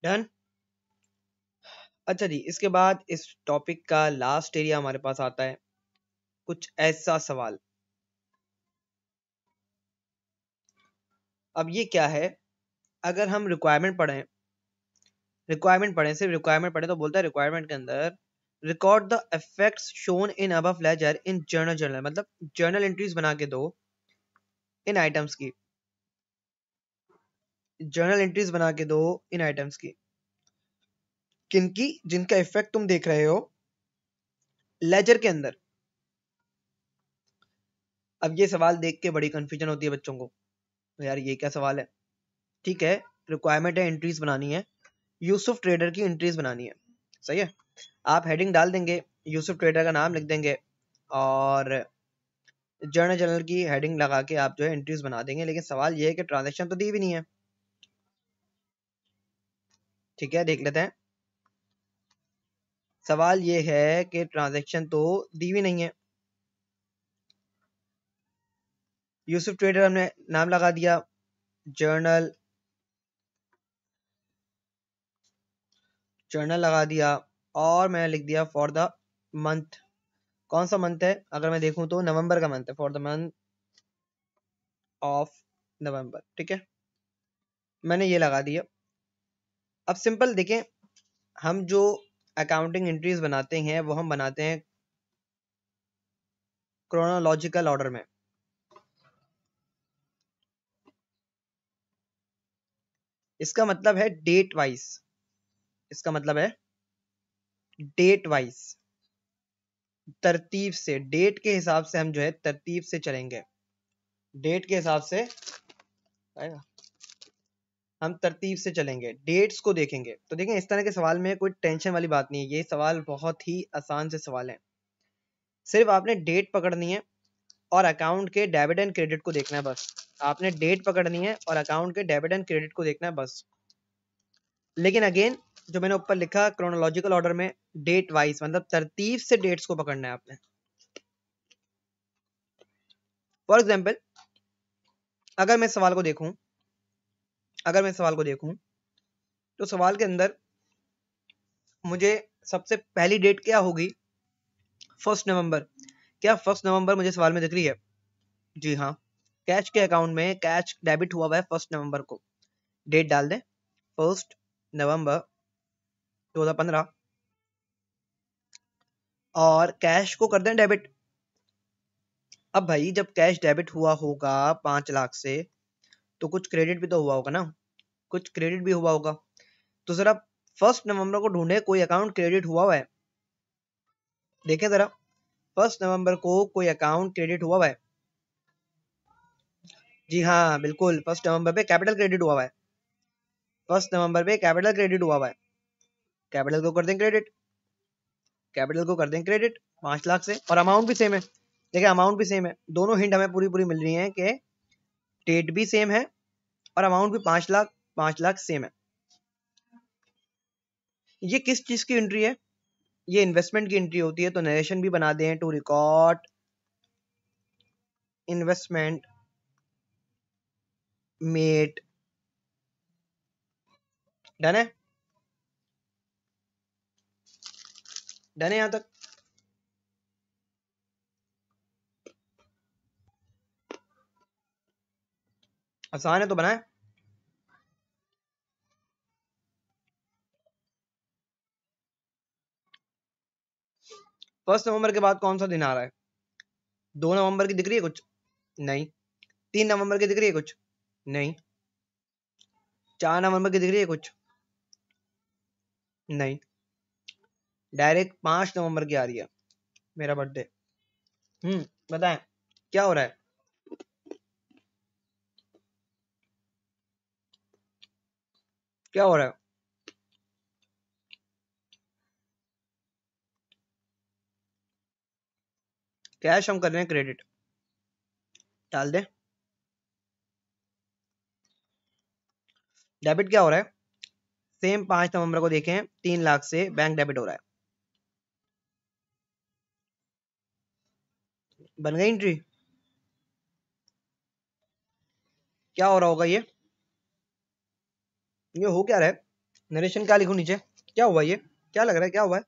डन अच्छा जी, इसके बाद इस टॉपिक का लास्ट एरिया हमारे पास आता है। कुछ ऐसा सवाल। अब ये क्या है? अगर हम रिक्वायरमेंट पढ़ें रिक्वायरमेंट पढ़ें, सिर्फ़ रिक्वायरमेंट पढ़ें तो बोलता है रिक्वायरमेंट के अंदर record the effects shown in अब लेजर इन जर्नल जर्नल मतलब जर्नल एंट्रीज बना के दो इन आइटम्स की। जर्नल एंट्रीज बना के दो इन आइटम्स की। किनकी? जिनका इफ़ेक्ट तुम देख रहे हो लेजर के अंदर। अब ये सवाल देख के बड़ी कंफ्यूजन होती है बच्चों को। तो यार ये क्या सवाल है? ठीक है रिक्वायरमेंट है एंट्रीज बनानी है। यूसुफ ट्रेडर की एंट्रीज बनानी है। सही है? आप हेडिंग डाल देंगे यूसुफ ट्रेडर का नाम लिख देंगे और जर्नल जर्नल की हेडिंग लगा के आप जो है एंट्रीज बना देंगे। लेकिन सवाल ये है कि ट्रांजेक्शन तो दी भी नहीं है। ठीक है, देख लेते हैं। सवाल ये है कि ट्रांजैक्शन तो दी हुई नहीं है। यूसुफ ट्रेडर हमने नाम लगा दिया जर्नल जर्नल लगा दिया, और मैंने लिख दिया फॉर द मंथ कौन सा मंथ है? अगर मैं देखूँ तो नवंबर का मंथ है for the month of November, ठीक है? मैंने ये लगा दिया। अब सिंपल देखें, हम जो अकाउंटिंग एंट्रीज बनाते हैं, वो हम बनाते हैं क्रोनोलॉजिकल ऑर्डर में। इसका मतलब है डेट वाइज इसका मतलब है डेट वाइज तरतीब से डेट के हिसाब से हम जो है तरतीब से चलेंगे। डेट के हिसाब से, आएगा। हम तरतीब से चलेंगे डेट्स को देखेंगे। तो देखें इस तरह के सवाल में कोई टेंशन वाली बात नहीं है। ये सवाल बहुत ही आसान से सवाल है। सिर्फ़ आपने डेट पकड़नी है और अकाउंट के डेबिट एंड क्रेडिट को देखना है बस। आपने डेट पकड़नी है और अकाउंट के डेबिट एंड क्रेडिट को देखना है बस। लेकिन अगेन जो मैंने ऊपर लिखा क्रोनोलॉजिकल ऑर्डर में डेट वाइज मतलब तरतीब से डेट्स को पकड़ना है आपने। फॉर एग्ज़ाम्पल अगर मैं सवाल को देखूँ अगर मैं सवाल को देखूँ तो सवाल के अंदर मुझे सबसे पहली डेट क्या होगी? फ़र्स्ट नवंबर क्या फ़र्स्ट नवंबर मुझे सवाल में दिख रही है? जी हाँ. कैश के अकाउंट में कैश डेबिट हुआ हुआ है फ़र्स्ट नवंबर को. डेट डाल दें. फ़र्स्ट नवंबर 2015 और कैश को कर दें डेबिट अब भाई, जब कैश डेबिट हुआ होगा पाँच लाख से तो कुछ क्रेडिट भी तो हुआ होगा ना। कुछ क्रेडिट भी हुआ होगा। तो जरा फ़र्स्ट नवंबर को ढूंढे, कोई अकाउंट क्रेडिट हुआ हुआ है। देखें जरा फ़र्स्ट नवंबर को कोई अकाउंट क्रेडिट हुआ हुआ है? जी हाँ बिल्कुल फ़र्स्ट नवंबर पे कैपिटल क्रेडिट हुआ हुआ है। फ़र्स्ट नवंबर पे कैपिटल क्रेडिट हुआ हुआ है। कैपिटल को कर दें क्रेडिट कैपिटल को कर दें क्रेडिट पाँच लाख से। और अमाउंट भी सेम है। देखिए अमाउंट भी सेम है। दोनों हिंट हमें पूरी पूरी मिल रही है कि डेट भी सेम है और अमाउंट भी पाँच लाख पाँच लाख सेम है। ये किस चीज़ की एंट्री है? ये इन्वेस्टमेंट की एंट्री होती है तो नरेशन भी बना दें to record investment made done है? डन है यहाँ तक? आसान है तो बनाए। फ़र्स्ट नवंबर के बाद कौन सा दिन आ रहा है? दो नवंबर की दिख रही है कुछ? नहीं। तीन नवंबर की दिख रही है कुछ? नहीं। चार नवंबर की दिख रही है कुछ? नहीं। डायरेक्ट पाँच नवंबर की आ रही है। मेरा बर्थडे। हम्म बताएँ। क्या हो रहा है? क्या हो रहा है? कैश हम कर रहे हैं क्रेडिट डाल दे। डेबिट क्या हो रहा है? सेम पाँच नवंबर को देखें तीन लाख से बैंक डेबिट हो रहा है। बन गई एंट्री क्या हो रहा होगा ये? ये हो क्या रहा है? नरेशन क्या लिखू नीचे? क्या हुआ ये? क्या लग रहा है? क्या हुआ है?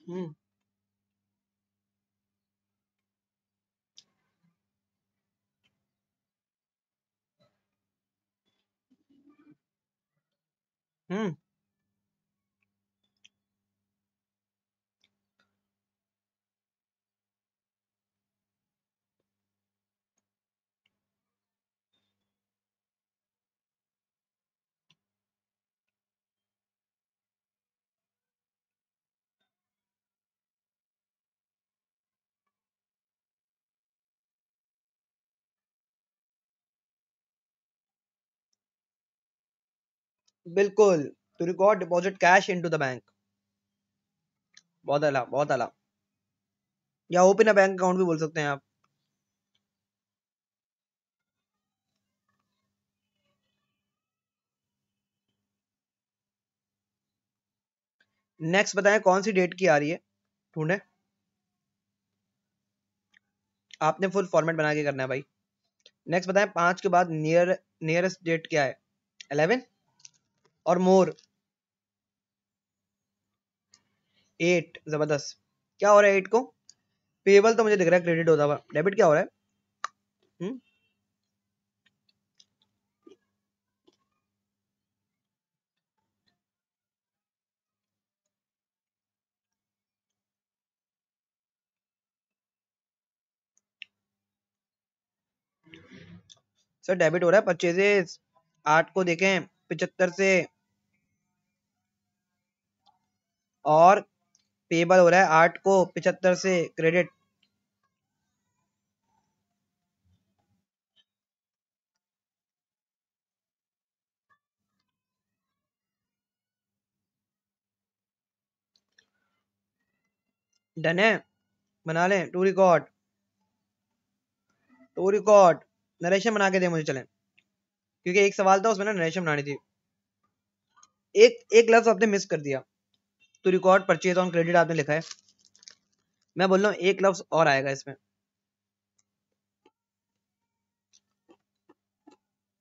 हम्म। हम्म। बिल्कुल to record deposit cash into the bank बहुत अला बहुत अला या ओपन अ बैंक अकाउंट भी बोल सकते हैं आप। नेक्स्ट बताएँ, कौन सी डेट की आ रही है? ढूंढे। आपने फुल फॉर्मेट बना के करना है भाई। नेक्स्ट बताएँ, पाँच के बाद नियर नियरेस्ट डेट क्या है? इलेवन और मोर। एट ज़बरदस्त। क्या हो रहा है एट को? पेबल तो मुझे दिख रहा है क्रेडिट होता हुआ। डेबिट क्या हो रहा है? सर डेबिट हो रहा है परचेजेस आठ को देखें, पिचहत्तर से और पेबल हो रहा है आठ को पिचहत्तर से क्रेडिट डन है? बना लें to record to record narration बना के दे मुझे, चलें। क्योंकि एक सवाल था, उसमें ना नरेशन बनानी थी। एक एक लफ्ज आपने मिस कर दिया। तो रिकॉर्ड परचेज ऑन क्रेडिट आपने लिखा है। मैं बोल रहा हूँ, एक लफ्ज और आएगा इसमें।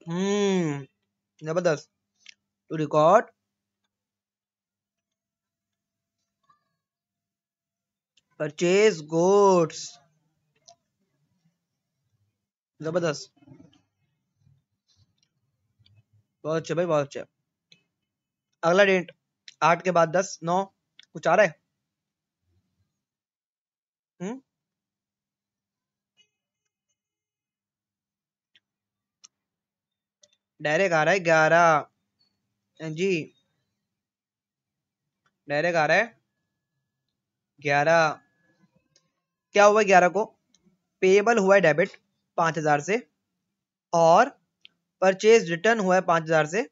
हम्म ज़बरदस्त। टू रिकॉर्ड परचेज गुड्स ज़बरदस्त। बहुत अच्छा भाई, बहुत अच्छा। अगला डेट आठ के बाद दस, नौ, कुछ आ रहा है? हम्म? डायरेक्ट आ रहा है ग्यारह। जी। डायरेक्ट आ रहा है ग्यारह। क्या हुआ ग्यारह को? पेबल हुआ है डेबिट पाँच हज़ार से और परचेज रिटर्न हुआ है पाँच हज़ार से।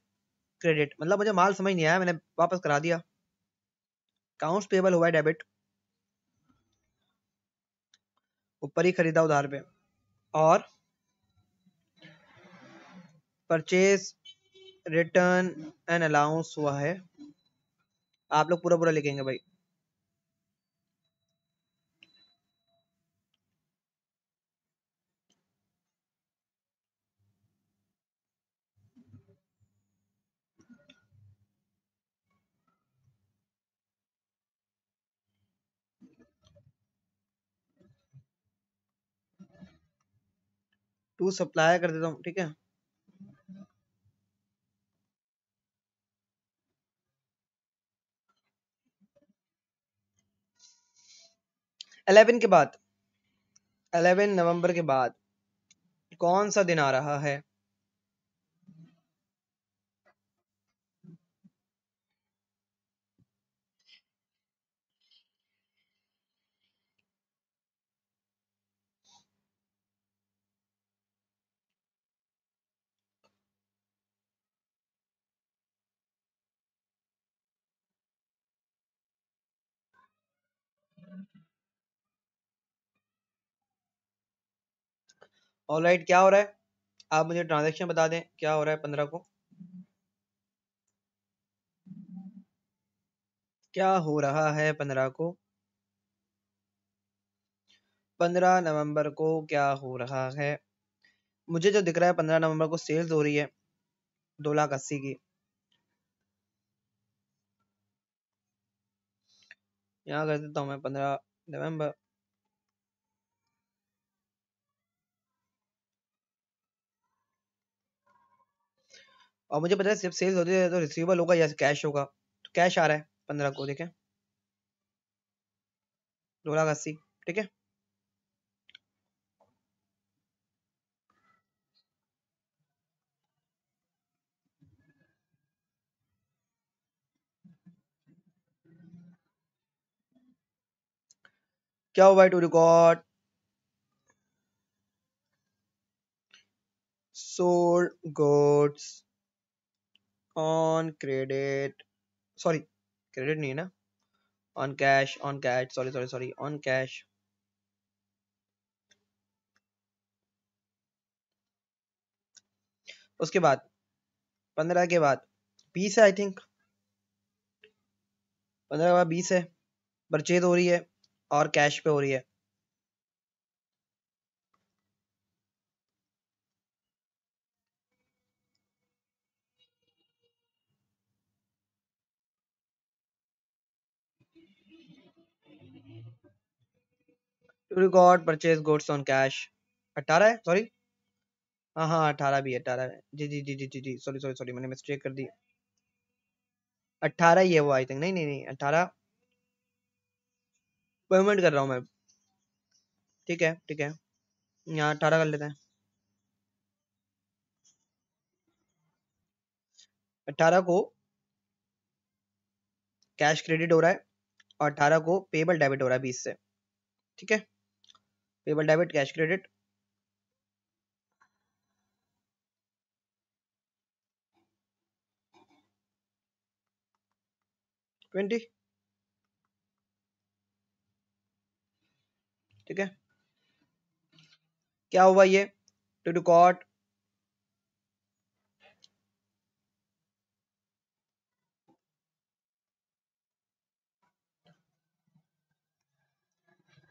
क्रेडिट मतलब मुझे माल समझ नहीं आया, मैंने वापस करा दिया। अकाउंट्स पेबल हुआ डेबिट ऊपर ही खरीदा उधार पे। और परचेज रिटर्न एंड अलाउंस हुआ है। आप लोग पूरा पूरा लिखेंगे भाई। टू सप्लाई कर देता हूँ, ठीक है? अलेवन के बाद अलेवन नवंबर के बाद कौन सा दिन आ रहा है? ऑलराइट क्या हो रहा है? आप मुझे ट्रांजेक्शन बता दें, क्या हो रहा है पंद्रह को? क्या हो रहा है पंद्रह को? पंद्रह नवंबर को क्या हो रहा है? मुझे जो दिख रहा है पंद्रह नवंबर को सेल्स हो रही है, दो लाख अस्सी की। यहाँ कर देता हूँ मैं पंद्रह नवंबर। और मुझे पता है सिर्फ़ सेल्स होती है तो रिसीवेबल होगा या कैश होगा। तो कैश आ रहा है पंद्रह को देखें दो लाख अस्सी, ठीक है? क्या हुआ to record sold goods. On credit sorry credit नहीं है ना? On cash on cash sorry sorry sorry on cash उसके बाद, पंद्रह के बाद, बीस है आई थिंक पंद्रह के बाद बीस है, परचेज हो रही है और कैश पे हो रही है। To record purchase goods on cash? अट्ठारह है? सॉरी हाँ हाँ अठारह भी अठारह है। जी जी जी जी जी जी सॉरी सॉरी सॉरी मैंने मिस्टेक कर दी अट्ठारह ही है वो आई थिंक नहीं नहीं नहीं अट्ठारह पेमेंट कर रहा हूँ मैं। ठीक है ठीक है। यहाँ अट्ठारह कर लेते हैं। अट्ठारह को कैश क्रेडिट हो रहा है और अट्ठारह को पेबल डेबिट हो रहा है बीस से। ठीक है? Payable debit cash credit twenty ठीक है? क्या हुआ ये? To record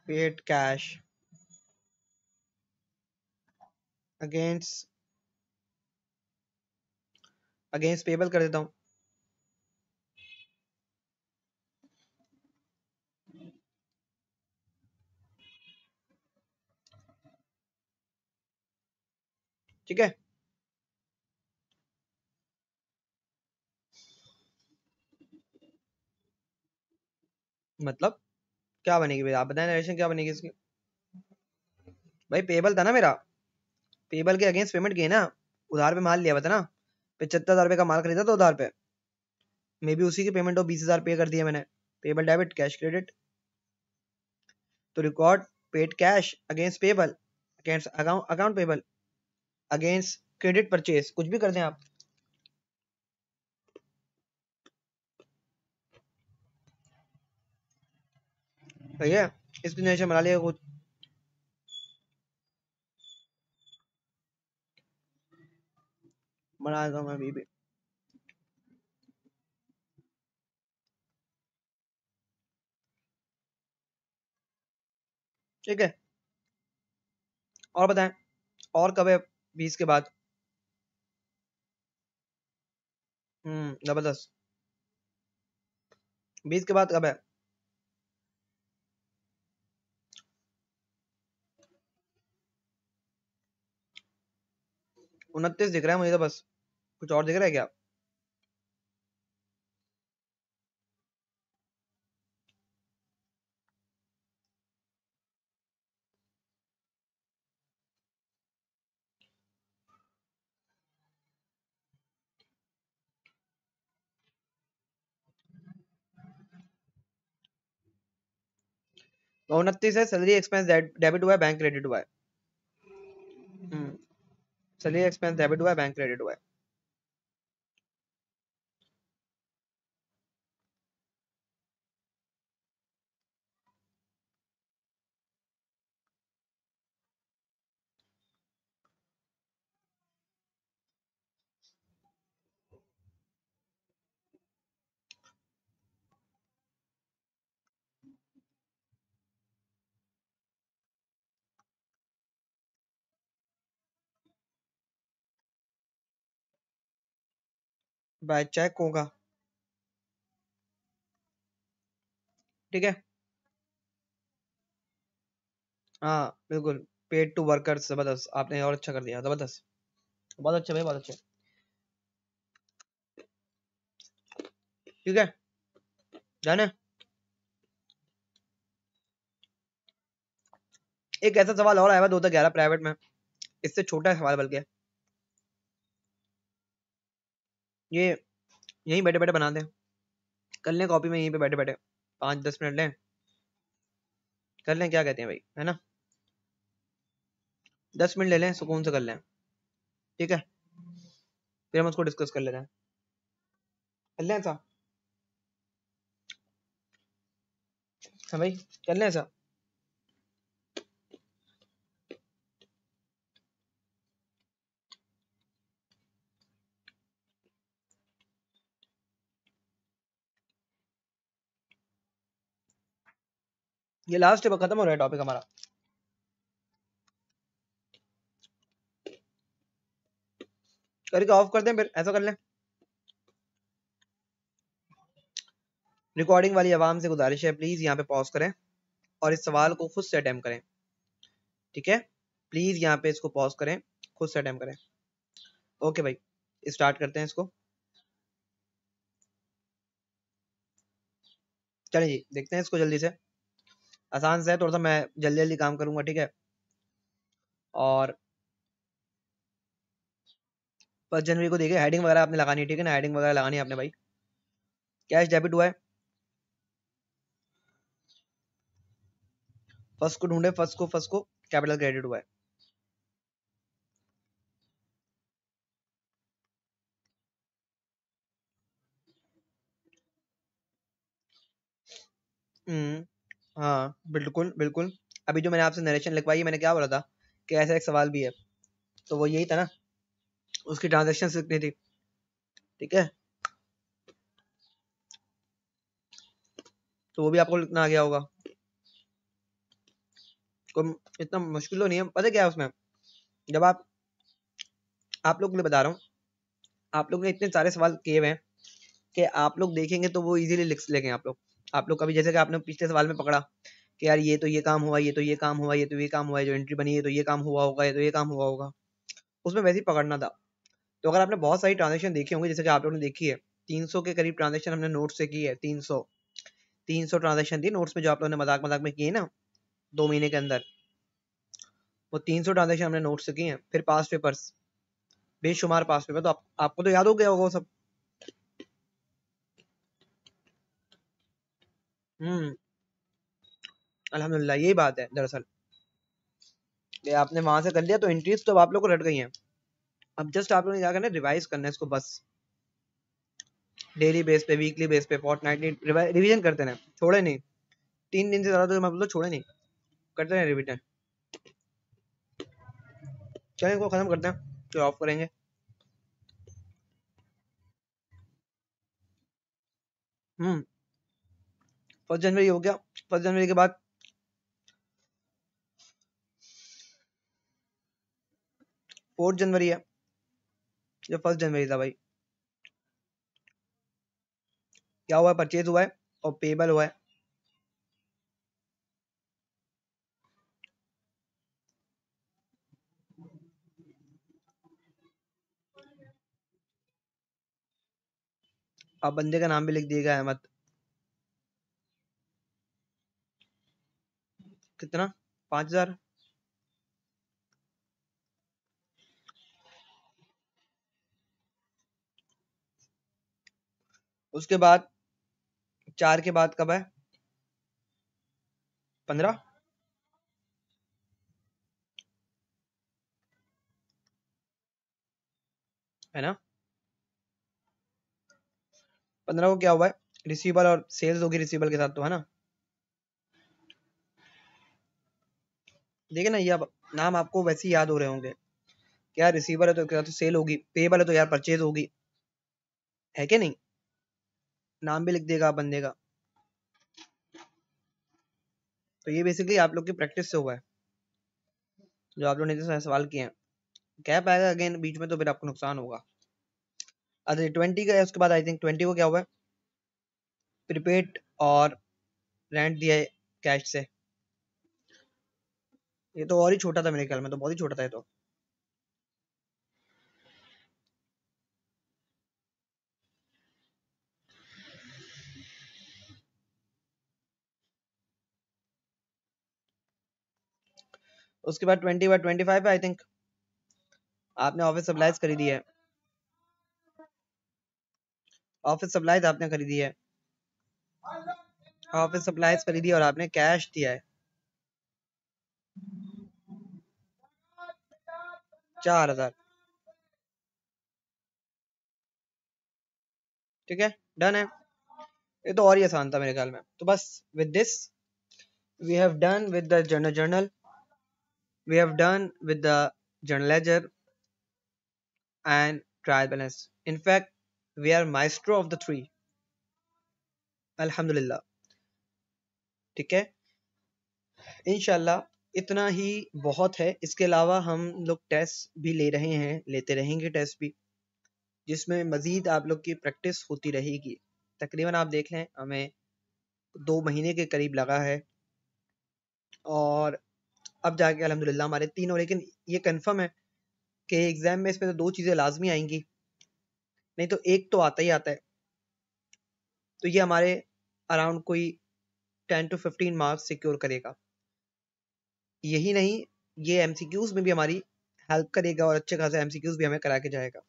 paid cash. Against against payable कर देता हूँ। ठीक है? मतलब क्या बनेगी भाई? आप बताएँ क्या बनेगी इसकी? भाई पेबल था ना मेरा। पेबल के अगेंस्ट पेमेंट की ना, उधार पे माल लिया था ना, पचहत्तर हज़ार रुपये का माल खरीदा था उधार पे। मे भी उसी की पेमेंट हो बीस हज़ार पे कर दिया मैंने। पेबल डेबिट कैश क्रेडिट तो record paid cash against payable against account account payable against credit purchase कुछ भी कर दें आप। भैया इसकी नेचर बना लिया खुद बना दूँगा मैं अभी भी। ठीक है। और बताएँ, और कब है बीस के बाद? हम्म ज़बरदस्त। बीस के बाद कब है? उनतीस दिख रहा है मुझे तो बस। कुछ और दिख रहा है क्या? उनतीस है सैलरी एक्सपेंस डेबिट हुआ है बैंक क्रेडिट हुआ है। सैलरी एक्सपेंस डेबिट हुआ है बैंक क्रेडिट हुआ है। बाय चेक होगा। ठीक है? हाँ बिल्कुल। पेड टू वर्कर्स ज़बरदस्त। आपने और अच्छा कर दिया, ज़बरदस्त। बहुत अच्छा भाई, बहुत अच्छा। ठीक है? जाने एक ऐसा सवाल और आया हुआ दो हज़ार ग्यारह प्राइवेट में। इससे छोटा है सवाल बल्कि। ये, यहीं बैठे बैठे बना दें। कर लें कॉपी में यहीं पे बैठे बैठे। पाँच दस मिनट लें। कर लें, क्या कहते हैं भाई, है ना? दस मिनट ले लें, सुकून से कर लें। ठीक है? फिर हम उसको डिस्कस कर लेते हैं। कर लें ऐसा? हाँ भाई, कर लें ऐसा? ये लास्ट खत्म हो रहा है टॉपिक हमारा। करके ऑफ़ कर दें फिर, ऐसा कर लें। रिकॉर्डिंग वाली आवाम से गुजारिश है प्लीज़ यहाँ पे पॉज करें और इस सवाल को खुद से अटैम्प करें। ठीक है? प्लीज़ यहाँ पे इसको पॉज करें, खुद से अटेम्प करें। ओके भाई स्टार्ट करते हैं इसको। चलिए जी, देखते हैं इसको जल्दी से। आसान से है, थोड़ा सा मैं जल्दी जल्दी काम करूँगा, ठीक है? और फ़र्स्ट जनवरी को देखिए हेडिंग वगैरह आपने लगानी है, ठीक है ना? हेडिंग वगैरह लगानी है आपने भाई। कैश डेबिट हुआ है। फ़र्स्ट को ढूंढे फ़र्स्ट को फ़र्स्ट को कैपिटल क्रेडिट हुआ है। हम्म। हाँ बिल्कुल बिल्कुल। अभी जो मैंने आपसे नरेशन लिखवाई है मैंने क्या बोला था कि ऐसा एक सवाल भी है तो वो यही था ना, उसकी ट्रांजेक्शन कितनी थी, ठीक है? तो वो भी आपको लिखना आ गया होगा। कोई इतना मुश्किल तो नहीं है, पता क्या है उसमें? जब आप आप लोग बता रहा हूँ, आप लोग ने इतने सारे सवाल किए हुए हैं कि आप लोग देखेंगे तो वो इजीली लिख, लेंगे आप लोग। आप लोग कभी जैसे कि आपने पिछले सवाल में पकड़ा कि यार ये तो ये काम हुआ ये तो ये काम हुआ ये तो ये काम हुआ जो एंट्री बनी है तो ये काम हुआ होगा ये तो ये काम हुआ होगा। उसमें वैसे ही पकड़ना था। तो अगर आपने बहुत सारी ट्रांजेक्शन देखी होंगी जैसे कि आप लोगों ने देखी है तीन सौ के करीब ट्रांजेक्शन हमने नोट से की है तीन सौ। तीन सौ ट्रांजेक्शन थी नोट्स में जो आप लोगों ने मज़ाक मज़ाक में किए ना दो महीने के अंदर। वो तीन सौ ट्रांजेक्शन हमने नोट से किए हैं। फिर पास पेपर्स बेशुमार पास पेपर तो आप, आपको तो याद हो गया होगा वो सब। हम्म। अल्हम्दुलिल्लाह, यही बात है, दरअसल। कि आपने वहाँ से कर लिया तो एंट्रीज तो आप लोग को रट गई हैं। अब जस्ट आप लोगों ने क्या करना है रिवाइज करना है इसको, बस। डेली बेस पे वीकली बेस पे फोर्ट रिवीजन करते रहे छोड़े नहीं। तीन दिन से ज़्यादा तो मतलब छोड़े नहीं। करते रहे रिवीजन चलें, इसको खत्म करते हैं, फिर ऑफ़ करेंगे। हम्म। फ़र्स्ट जनवरी हो गया। फ़र्स्ट जनवरी के बाद फोर्थ जनवरी है। जो फ़र्स्ट जनवरी था भाई। क्या हुआ है? परचेज हुआ है और पेबल हुआ है। आप बंदे का नाम भी लिख दिएगा अहमद कितना? पाँच हज़ार। उसके बाद चार के बाद कब है? पंद्रह। है ना? पंद्रह को क्या हुआ है? रिसीवल और सेल्स होगी रिसीवल के साथ तो है ना? देखिए ना, ये नाम आपको वैसे ही याद हो रहे होंगे। क्या रिसीवर है तो क्या तो सेल होगी पेबल है तो यार परचेज होगी। है कि नहीं? नाम भी लिख देगा बंदे का। तो ये बेसिकली आप लोग की प्रैक्टिस से हुआ है। जो आप लोग ने सवाल किए हैं। गैप आएगा अगेन बीच में तो फिर आपको नुकसान होगा। अच्छा ट्वेंटी का है, उसके बाद आई थिंक ट्वेंटी को क्या हुआ है? प्रीपेड और रेंट दिया है कैश से। ये तो और ही छोटा था मेरे ख्याल में तो बहुत ही छोटा था ये तो। उसके बाद ट्वेंटी बाद ट्वेंटी फाइव आई थिंक आपने ऑफ़िस सप्लाईज खरीदी है। ऑफ़िस सप्लाईज आपने खरीदी है। ऑफ़िस सप्लाईज खरीदी और आपने कैश दिया है। चार हज़ार। ठीक है? डन है। ये तो और ही आसान था मेरे ख्याल में। तो बस with this we have done with the general journal we have done with the journalizer and trial balance in fact we are maestro of the three अल्हम्दुलिल्लाह ठीक है? इनशाला इतना ही बहुत है। इसके अलावा हम लोग टेस्ट भी ले रहे हैं, लेते रहेंगे टेस्ट भी, जिसमें मज़ीद आप लोग की प्रैक्टिस होती रहेगी। तकरीबन आप देख लें, हमें दो महीने के करीब लगा है। और अब जाके अलहमदिल्ला हमारे तीन हो, लेकिन ये कंफर्म है कि एग्ज़ाम में इसमें तो दो चीज़ें लाजमी आएँगी। नहीं तो एक तो आता ही आता है। तो ये हमारे अराउंड कोई ten to fifteen marks secure करेगा। यही नहीं, ये एम में भी हमारी हेल्प करेगा और अच्छे खासे एम भी हमें करा के जाएगा।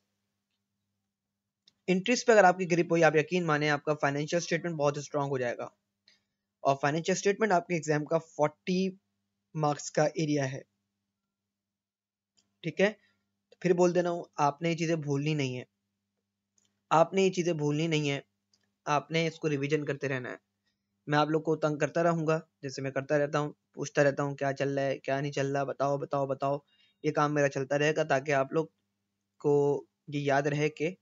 इंटरेस्ट पे अगर आपकी ग्रिप हो आप यकीन माने आपका फाइनेंशियल स्टेटमेंट बहुत स्ट्रांग हो जाएगा। और फाइनेंशियल स्टेटमेंट आपके एग्ज़ाम का 40 मार्क्स का एरिया है। ठीक है? तो फिर बोल देना हूँ, आपने ये चीज़ें भूलनी नहीं है। आपने ये चीज़ें भूलनी नहीं है। आपने इसको रिवीजन करते रहना है। मैं आप लोग को तंग करता रहूँगा, जैसे मैं करता रहता हूँ, पूछता रहता हूँ क्या चल रहा है, क्या नहीं चल रहा, बताओ बताओ बताओ। ये काम मेरा चलता रहेगा ताकि आप लोग को ये याद रहे कि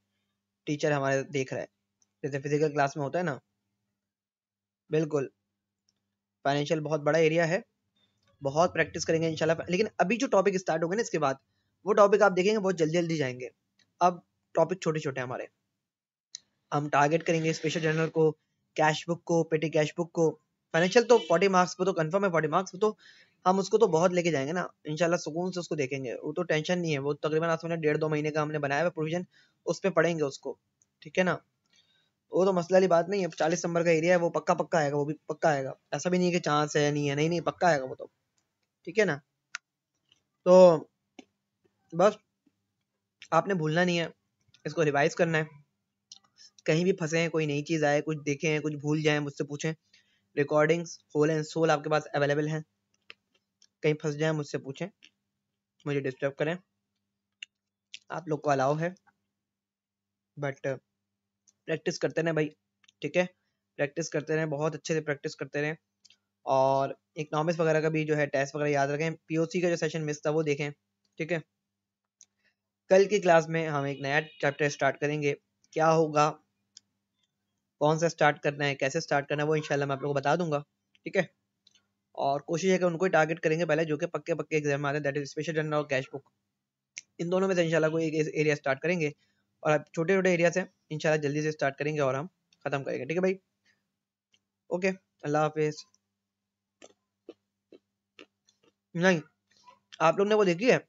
टीचर हमारे देख रहा है। जैसे फ़िज़िकल क्लास में होता है ना? बिल्कुल। फाइनेंशियल बहुत बड़ा एरिया है। बहुत प्रैक्टिस करेंगे इंशाल्लाह। लेकिन अभी जो टॉपिक स्टार्ट होंगे ना इसके बाद, वो टॉपिक आप देखेंगे, बहुत जल्दी जल्दी जाएँगे। अब टॉपिक छोटे छोटे हमारे। हम टारगेट करेंगे स्पेशल जनरल को कैश बुक को पेटी कैश बुक को फाइनेंशियल तो फोर्टी मार्क्स पे तो कंफर्म है फोर्टी मार्क्स पे तो हम उसको तो बहुत लेके जाएँगे ना। इनशाला सुकून से उसको देखेंगे। वो तो टेंशन नहीं है। वो तकरीबन आज मैंने डेढ़ दो महीने का हमने बनाया हुआ प्रोविज़न उस पर पढ़ेंगे उसको। ठीक है ना? वो तो मसला वाली बात नहीं है। चालीस नंबर का एरिया है, वो पक्का पक्का आएगा, वो भी पक्का आएगा। ऐसा भी नहीं है कि चांस है, नहीं है। नहीं नहीं, पक्का आएगा वो तो। ठीक है ना? तो बस, आपने भूलना नहीं है। इसको रिवाइज करना है। कहीं भी फंसे हैं, कोई नई चीज़ आए, कुछ देखें कुछ भूल जाए, मुझसे पूछें। रिकॉर्डिंग्स होल एंड सोल आपके पास अवेलेबल हैं। कहीं फंस जाए, मुझसे पूछें। मुझे डिस्टर्ब करें। आप लोग को अलाउ है। बट प्रैक्टिस करते रहें भाई, ठीक है? प्रैक्टिस करते रहें, बहुत अच्छे से प्रैक्टिस करते रहें। और इकनॉमिक्स वगैरह का भी जो है टेस्ट वगैरह याद रखें। पीओसी का जो सेशन मिस था, वो देखें, ठीक है? कल की क्लास में हम एक नया चैप्टर स्टार्ट करेंगे। क्या होगा? कौन सा स्टार्ट करना है? कैसे स्टार्ट करना है? वो इनशाला मैं आप लोगों को बता दूँगा, ठीक है? और कोशिश है कि उनको ही टारगेट करेंगे पहले, जो कि पक्के पक्के एग्ज़ाम आते हैं दैट इज़ स्पेशल जनरल और कैश बुक इन दोनों में से इंशाल्लाह कोई एक एरिया स्टार्ट करेंगे और छोटे छोटे एरिया से इंशाल्लाह जल्दी से स्टार्ट करेंगे और हम ख़त्म करेंगे, ठीक है भाई? ओके अल्लाह हाफिज़। नहीं, आप लोग ने वो देखी है?